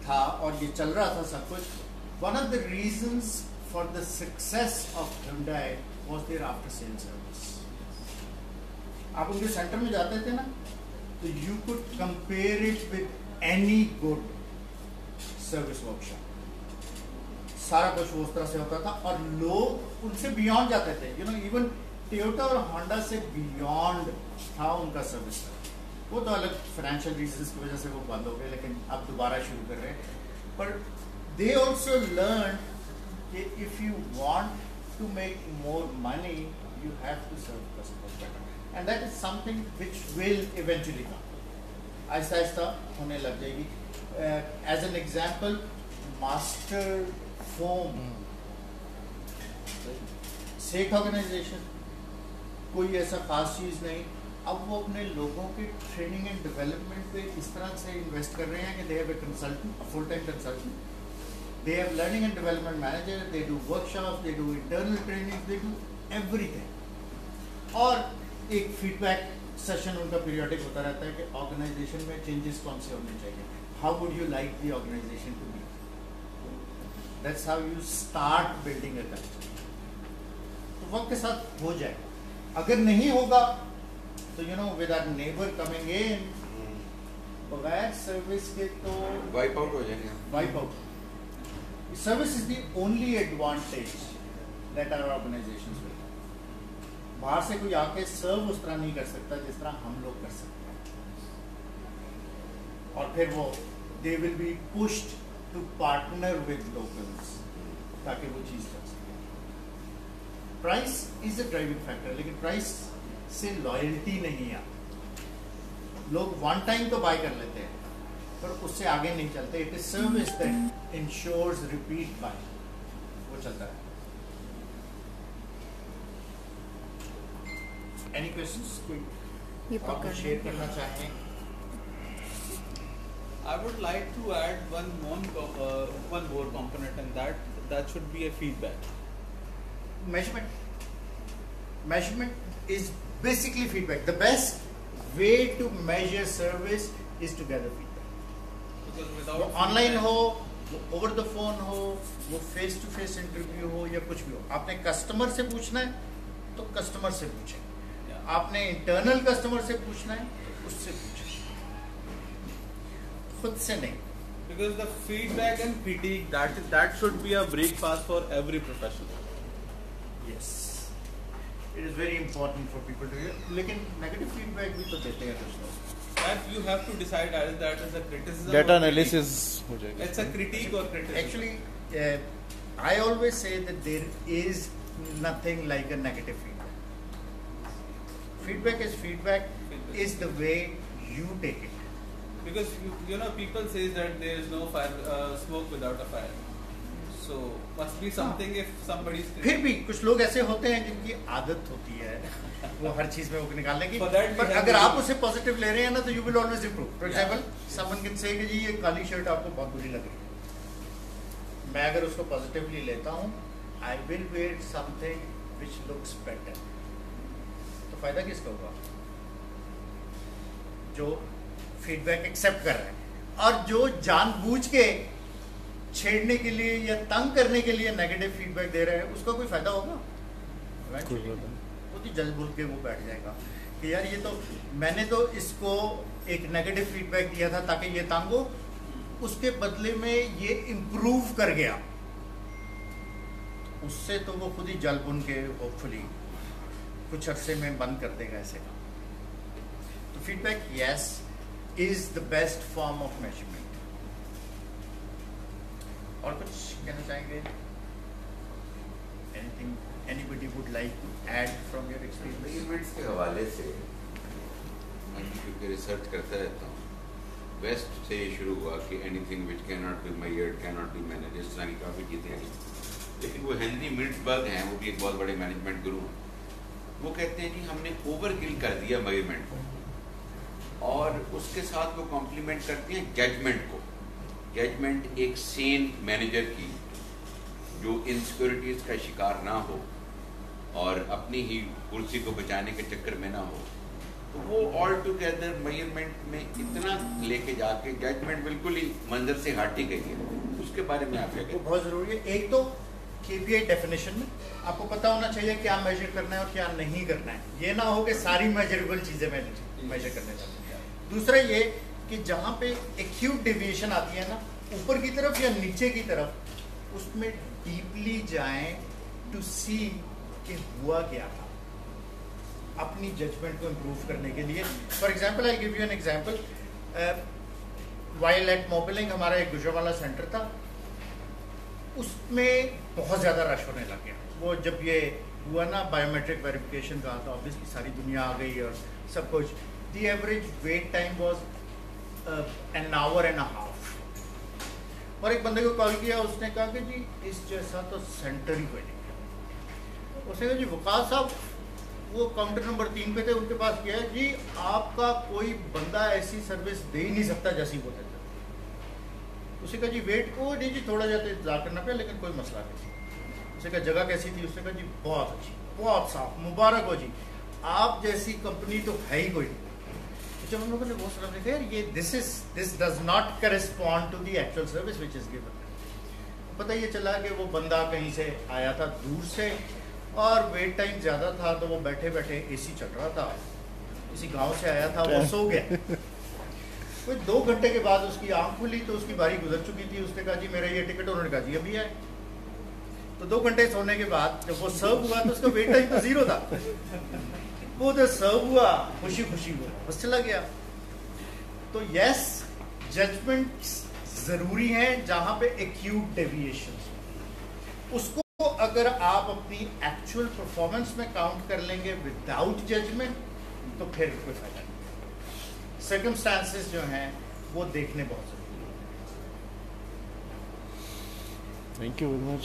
था और ये चल रहा था सब कुछ one of the reasons for the success of Hyundai was there after sale service आप उनके सेंटर में जाते थे ना तो you could compare it with any good service workshop सारा कुछ उस तरह से होता था और लोग उनसे बियॉन्ड जाते थे. यू नो इवन टोयोटा और होंडा से बियॉन्ड था उनका सर्विस वो तो अलग फाइनेंशियल रीजंस की वजह से वो बंद हो गए लेकिन अब दोबारा शुरू कर रहे हैं। पर दे ऑल्सो लर्न कि if you want to make more money you have to serve customers better and that is something which will eventually come आहिस्ता आहिस्ता होने लग जाएगी। As an example Master Foam सेठ ऑर्गेनाइजेशन कोई ऐसा खास चीज़ नहीं। अब वो अपने लोगों की ट्रेनिंग एंड डेवलपमेंट पे इस तरह से इन्वेस्ट कर रहे हैं कि they have a consultant full time consultant they have learning and development manager they do workshop they do internal training they do everything और एक फीडबैक सेशन उनका पीरियोडिक होता रहता है कि ऑर्गेनाइजेशन में चेंजेस कौन से होने चाहिए? How would you like the organization to be that's how you start building a culture तो वक्त के साथ हो जाए। अगर नहीं होगा तो you know with our neighbour coming in बगैर सर्विस के तो वाइप आउट हो जाएँगे। Wipe out service is the only advantage that our organizations will बाहर से कोई आके सर्व उस तरह नहीं कर सकता जिस तरह हम लोग कर सकते हैं। और फिर वो they will be pushed to partner with locals ताकि वो चीज़ कर सके। Price is a driving factor लेकिन प्राइस से लॉयल्टी नहीं आती लोग वन टाइम तो बाय कर लेते हैं पर उससे आगे नहीं चलते it is service that ensures repeat buy वो चलता है एनी क्वेश्चंस कोई आप शेयर करना चाहें I would like to add one more, uh, one more component, and that that should be a feedback. measurement measurement is basically feedback the best way to measure service is to gather feedback Because वो online हो वो over the phone हो वो face to face interview हो या कुछ भी हो आपने कस्टमर से पूछना है तो कस्टमर से पूछें Yeah. आपने इंटरनल कस्टमर से पूछना है तो उससे पूछें खुद से नहीं Because the feedback and critique that that should be a break pass for every professional. Yes It is very important for people to लेकिन नेगेटिव फीडबैक भी तो देते हैं कुछ लोग That you have to decide as that is a criticism. Data or critique. Analysis हो जाएगा It's a critique or criticism. Actually, uh, I always say that there is nothing like a negative feedback. Feedback is feedback, Feedback. is the way you take it. because you, you know people say that there is no fire uh, smoke without a fire. So फिर भी कुछ लोग ऐसे होते हैं जिनकी आदत होती है वो हर चीज़ में वो निकालने की पर अगर आप उसे पॉजिटिव ले रहे हैं ना तो you will always improve for Yeah. Example someone can say जी ये काली शर्ट आपको बहुत बुरी लग रही है। मैं अगर उसको पॉजिटिवली लेता हूँ I will wear something which looks better तो फ़ायदा किसका होगा जो फीडबैक एक्सेप्ट कर रहा है। और जो जानबूझ के छेड़ने के लिए या तंग करने के लिए नेगेटिव फीडबैक दे रहा है उसका कोई फ़ायदा होगा। वो तो जज बोल के वो बैठ जाएगा कि यार ये तो मैंने तो इसको एक नेगेटिव फीडबैक दिया था ताकि ये तंग हो उसके बदले में ये इम्प्रूव कर गया। उससे तो वो खुद ही जल बुन के होपफुली कुछ अरसे में बंद कर देगा ऐसे काम। तो feedback yes is the best form of measurement और कुछ कहना चाहेंगे? Anything anybody would like to add from your experience के हवाले से मैं क्योंकि रिसर्च करता रहता हूँ वेस्ट से ये शुरू हुआ कि anything which can not be measured can not be manage इस तरह की काफ़ी चीज़ें हैं। लेकिन वो हेनरी मिल्सबर्ग हैं, वो भी एक बहुत बड़े मैनेजमेंट गुरु हैं। वो कहते हैं कि हमने ओवर किल कर दिया मेज़रमेंट को और उसके साथ वो कॉम्प्लीमेंट करते हैं जजमेंट को। जजमेंट एक सेन मैनेजर की जो इनसिक्योरिटीज़ का शिकार ना हो और अपनी ही कुर्सी को बचाने के चक्कर में ना हो तो वो ऑल टुगेदर मेज़रमेंट में इतना लेके जाके जजमेंट बिल्कुल ही मंजर से हट ही गई है। उसके बारे में आप क्या कहते बहुत ज़रूरी है। एक तो केपीआई डेफिनेशन में आपको पता होना चाहिए क्या मेजर करना है और क्या नहीं करना है। ये ना हो कि सारी मेजरेबल चीज़ें मेजर करने चाहिए दूसरा ये कि जहाँ पे एक्यूट डेविएशन आती है ना, ऊपर की तरफ़ या नीचे की तरफ़, उसमें डीपली जाएँ टू सी कि हुआ क्या था। अपनी जजमेंट को इम्प्रूव करने के लिए। For example I give you an example while at Mobilink हमारा एक गुजरावाला सेंटर था, उसमें बहुत ज़्यादा रश होने लग गया। वो जब ये हुआ ना बायोमेट्रिक वेरिफिकेशन का तो ऑब्वियसली सारी दुनिया आ गई और सब कुछ। The average wait time was an hour and half और एक बंदे को कॉल किया, उसने कहा कि जी, इस जैसा तो सेंटर ही कोई नहीं उसने कहा, जी वकास साहब, वो काउंटर नंबर तीन पे थे, उनके पास गया जी, आपका कोई बंदा ऐसी सर्विस दे ही नहीं सकता जैसी वो देता उसे कहा, जी वेट को नहीं, जी, थोड़ा जाते इंतज़ार करना पड़ा लेकिन कोई मसला नहीं। उसे कहा, जगह कैसी थी? उसने कहा, जी, बहुत अच्छी, बहुत साफ़, मुबारक हो जी। आप जैसी कंपनी तो है ही कोई नहीं। जब हम लोगों ने वो हमने यार ये this is this does not correspond to the actual service which is given पता ये चला कि वो बंदा कहीं से आया था, दूर से, और वेट टाइम ज़्यादा था तो वो बैठे बैठे एसी चल रहा था। किसी गाँव से आया था, वो सो गया। कोई दो घंटे के बाद उसकी आँख खुली तो उसकी बारी गुजर चुकी थी। उसने कहा, जी, मेरा ये टिकट उन्होंने कहा, जी, अभी है तो दो घंटे सोने के बाद जब वो सर्व हुआ तो उसका वेट टाइम तो ज़ीरो था। वो उधर सर्व हुआ खुशी खुशी हुआ बस चला गया। तो यस जजमेंट ज़रूरी है जहाँ पे एक्यूट डेविएशन उसको अगर आप अपनी एक्चुअल परफॉर्मेंस में काउंट कर लेंगे विदाउट जजमेंट तो फिर कोई फ़ायदा नहीं। सर्कमस्टांसेस जो हैं, वो देखने बहुत ज़रूरी thank you very much